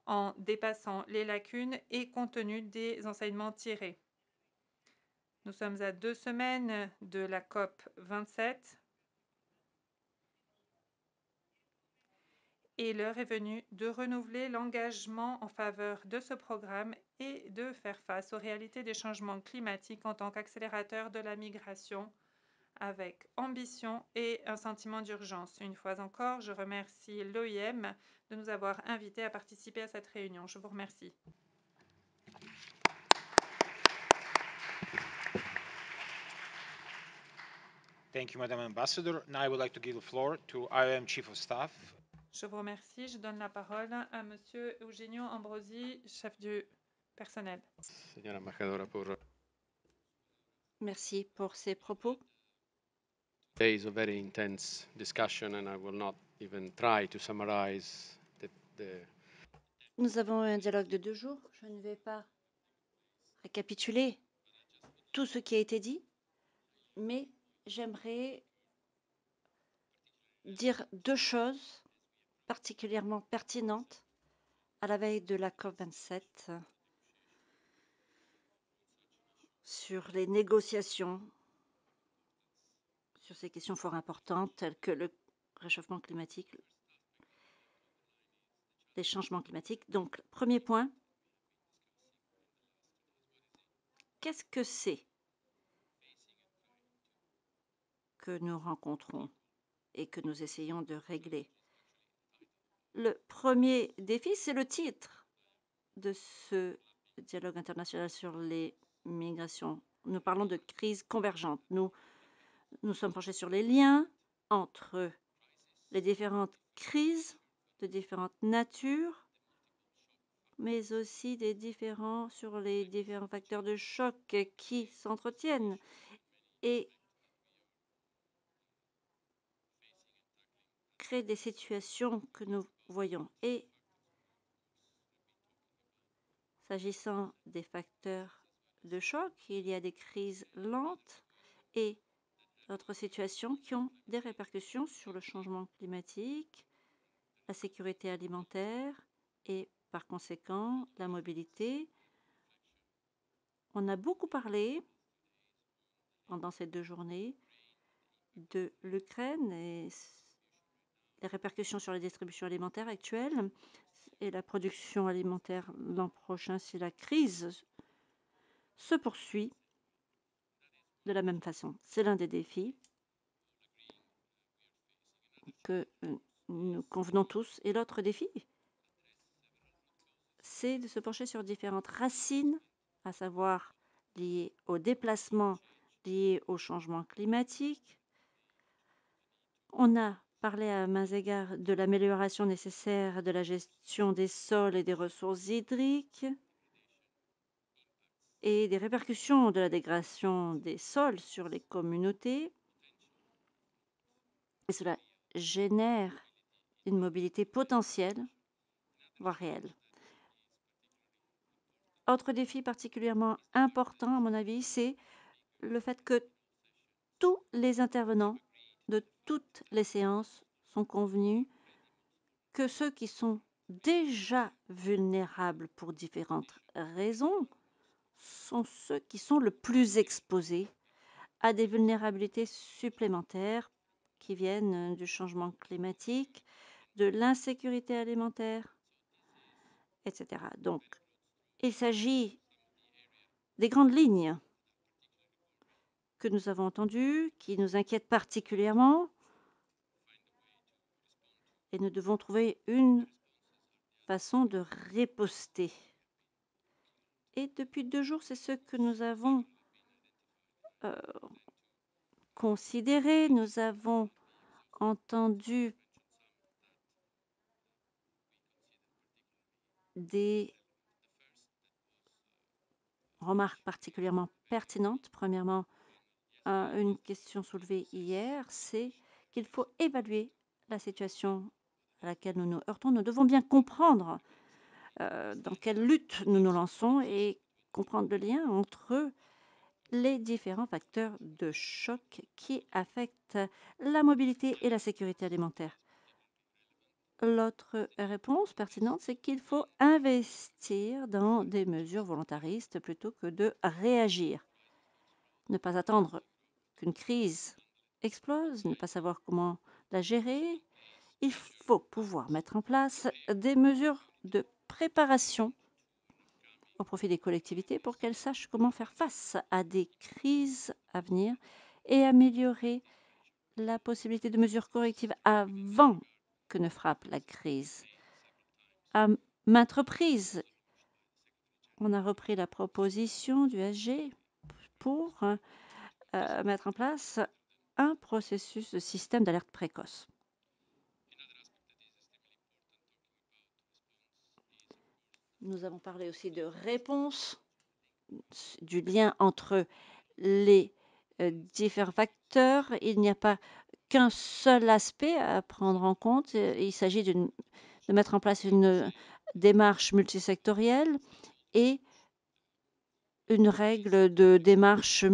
en dépassant les lacunes et compte des enseignements tirés. Nous sommes à deux semaines de la COP 27 et l'heure est venue de renouveler l'engagement en faveur de ce programme et de faire face aux réalités des changements climatiques en tant qu'accélérateur de la migration avec ambition et un sentiment d'urgence. Une fois encore, je remercie l'OIM de nous avoir invités à participer à cette réunion. Je vous remercie. Thank you, Madam Ambassador. Now I would like to give the floor to IOM Chief of Staff, Je vous remercie. Je donne la parole à Monsieur Eugenio Ambrosi, chef du personnel. Merci pour ces propos. days of very intense discussion, and I will not even try to summarize the, the Nous avons un dialogue de deux jours. Je ne vais pas récapituler tout ce qui a été dit, mais j'aimerais dire deux choses particulièrement pertinentes à la veille de la COP27 sur les négociations sur ces questions fort importantes telles que le réchauffement climatique, les changements climatiques. Donc, premier point, qu'est-ce que c'est que nous rencontrons et que nous essayons de régler? Le premier défi, c'est le titre de ce dialogue international sur les migrations. Nous parlons de crise convergente. Nous nous sommes penchés sur les liens entre les différentes crises de différentes natures, mais aussi des différents sur les différents facteurs de choc qui s'entretiennent et créent des situations que nous voyons. Et s'agissant des facteurs de choc, il y a des crises lentes et d'autres situations qui ont des répercussions sur le changement climatique, la sécurité alimentaire et par conséquent la mobilité. On a beaucoup parlé pendant ces deux journées de l'Ukraine et les répercussions sur les distributions alimentaires actuelles et la production alimentaire l'an prochain si la crise se poursuit de la même façon. C'est l'un des défis que euh, nous convenons tous. Et l'autre défi, c'est de se pencher sur différentes racines, à savoir liées au déplacement, liées au changement climatique. On a parlé à mains égards de l'amélioration nécessaire de la gestion des sols et des ressources hydriques et des répercussions de la dégradation des sols sur les communautés. Et cela génère une mobilité potentielle, voire réelle. Autre défi particulièrement important, à mon avis, c'est le fait que tous les intervenants de toutes les séances sont convenus que ceux qui sont déjà vulnérables pour différentes raisons sont ceux qui sont le plus exposés à des vulnérabilités supplémentaires qui viennent du changement climatique, de l'insécurité alimentaire, etc. Donc, il s'agit des grandes lignes que nous avons entendues, qui nous inquiètent particulièrement, et nous devons trouver une façon de riposter Et depuis deux jours, c'est ce que nous avons euh, considéré. Nous avons entendu des remarques particulièrement pertinentes. Premièrement, une question soulevée hier, c'est qu'il faut évaluer la situation à laquelle nous nous heurtons. Nous devons bien comprendre euh, dans quelle lutte nous nous lançons et comprendre le lien entre les différents facteurs de choc qui affectent la mobilité et la sécurité alimentaire. L'autre réponse pertinente, c'est qu'il faut investir dans des mesures volontaristes plutôt que de réagir. Ne pas attendre qu'une crise explose, ne pas savoir comment la gérer. Il faut pouvoir mettre en place des mesures de préparation au profit des collectivités pour qu'elles sachent comment faire face à des crises à venir et améliorer la possibilité de mesures correctives avant que ne frappe la crise. À maintes reprises, on a repris la proposition du SG pour euh, mettre en place un processus de système d'alerte précoce. Nous avons parlé aussi de réponse, du lien entre les euh, différents facteurs. Il n'y a pas qu'un seul aspect à prendre en compte. Il s'agit de mettre en place une démarche multisectorielle et une règle de démarche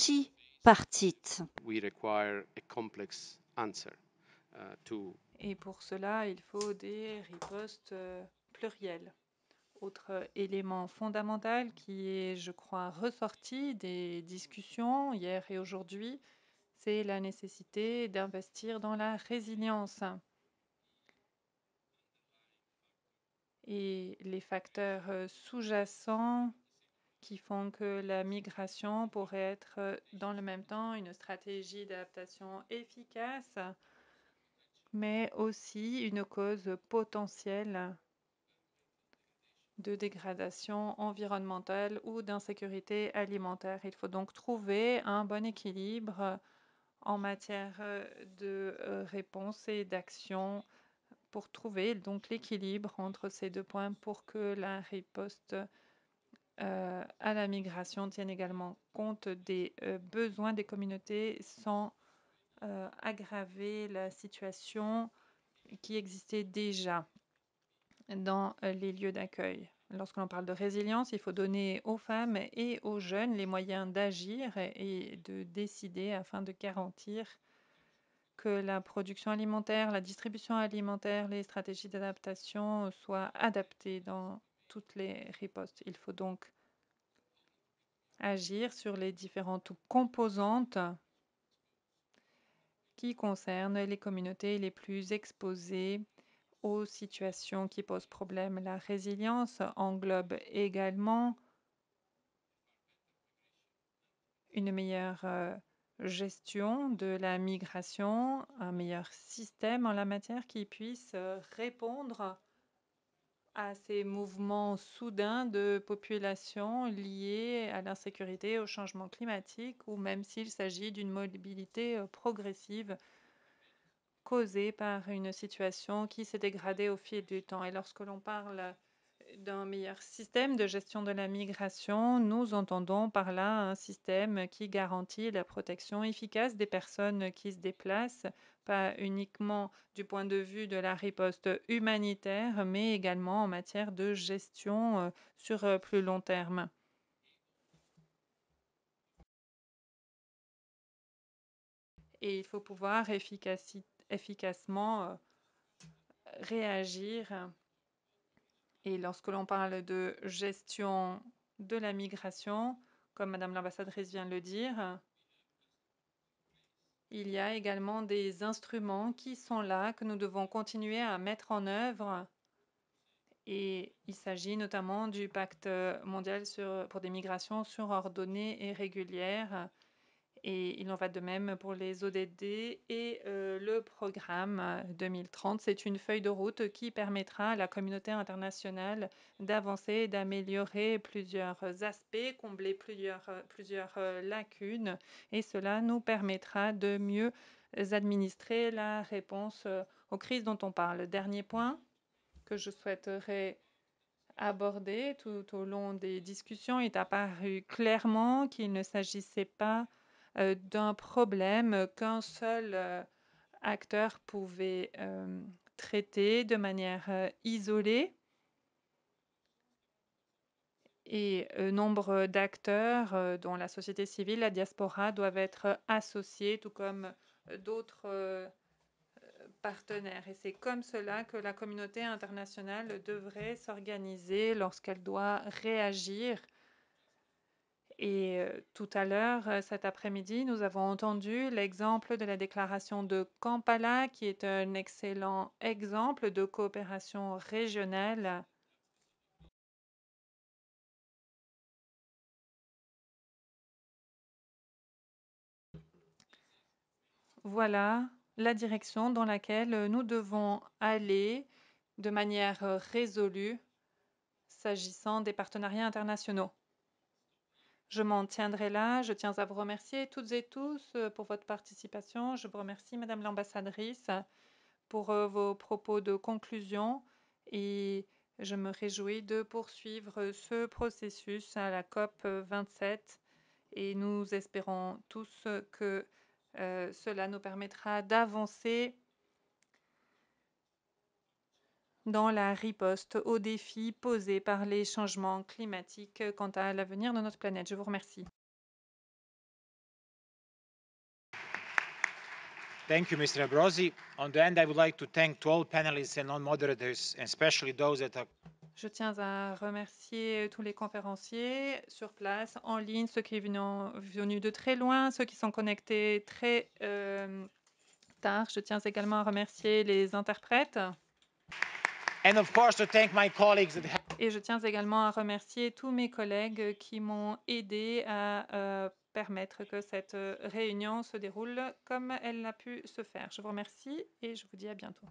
multipartite. We require a complex answer uh, to et pour cela, il faut des ripostes euh, plurielles. Autre élément fondamental qui est, je crois, ressorti des discussions hier et aujourd'hui, c'est la nécessité d'investir dans la résilience. Et les facteurs euh, sous-jacents qui font que la migration pourrait être euh, dans le même temps une stratégie d'adaptation efficace, mais aussi une cause potentielle de dégradation environnementale ou d'insécurité alimentaire. Il faut donc trouver un bon équilibre en matière euh, de euh, réponse et d'action pour trouver donc l'équilibre entre ces deux points pour que la riposte euh, à la migration tienne également compte des besoins des communautés sans aggraver la situation qui existait déjà dans les lieux d'accueil. Lorsque l'on parle de résilience, il faut donner aux femmes et aux jeunes les moyens d'agir et de décider afin de garantir que la production alimentaire, la distribution alimentaire, les stratégies d'adaptation soient adaptées dans toutes les ripostes. Il faut donc agir sur les différentes composantes qui concernent les communautés les plus exposées aux situations qui posent problème. La résilience englobe également une meilleure euh, gestion de la migration, un meilleur système en la matière qui puisse euh, répondre à ces mouvements soudains de population liés à l'insécurité, au changement climatique, ou même s'il s'agit d'une mobilité euh, progressive causée par une situation qui s'est dégradée au fil du temps. Et lorsque l'on parle d'un meilleur système de gestion de la migration, nous entendons par là un système qui garantit la protection efficace des personnes qui se déplacent, pas uniquement du point de vue de la riposte humanitaire, mais également en matière de gestion euh, sur euh, plus long terme. Et il faut pouvoir efficacement euh, réagir. Et lorsque l'on parle de gestion de la migration, comme Madame l'ambassadrice vient de le dire, il y a également des instruments qui sont là, que nous devons continuer à mettre en œuvre. Et il s'agit notamment du pacte mondial sur, pour des migrations surordonnées et régulières Et il en va de même pour les ODD et euh, le programme 2030. C'est une feuille de route qui permettra à la communauté internationale d'avancer et d'améliorer plusieurs aspects, combler plusieurs, plusieurs lacunes. Et cela nous permettra de mieux administrer la réponse aux crises dont on parle. Dernier point que je souhaiterais aborder tout au long des discussions, il est apparu clairement qu'il ne s'agissait pas euh, d'un problème qu'un seul euh, acteur pouvait euh, traiter de manière isolée. Et nombre d'acteurs, dont la société civile, la diaspora, doivent être associés, tout comme d'autres partenaires. Et c'est comme cela que la communauté internationale devrait s'organiser lorsqu'elle doit réagir et tout à l'heure, cet après-midi, nous avons entendu l'exemple de la déclaration de Kampala, qui est un excellent exemple de coopération régionale. Voilà la direction dans laquelle nous devons aller de manière résolue s'agissant des partenariats internationaux. Je m'en tiendrai là. Je tiens à vous remercier toutes et tous euh, pour votre participation. Je vous remercie, Madame l'ambassadrice, pour euh, vos propos de conclusion et je me réjouis de poursuivre ce processus à la COP 27 et nous espérons tous que euh, cela nous permettra d'avancer dans la riposte aux défis posés par les changements climatiques quant à l'avenir de notre planète. Je vous remercie. Thank you, Mr. Abrosi. On the end, I would like to thank to all panelists and non-moderators, especially those that are je tiens à remercier tous les conférenciers sur place, en ligne, ceux qui sont venus de très loin, ceux qui sont connectés très euh, tard. Je tiens également à remercier les interprètes. Et je tiens également à remercier tous mes collègues qui m'ont aidé à euh, permettre que cette réunion se déroule comme elle a pu se faire. Je vous remercie et je vous dis à bientôt.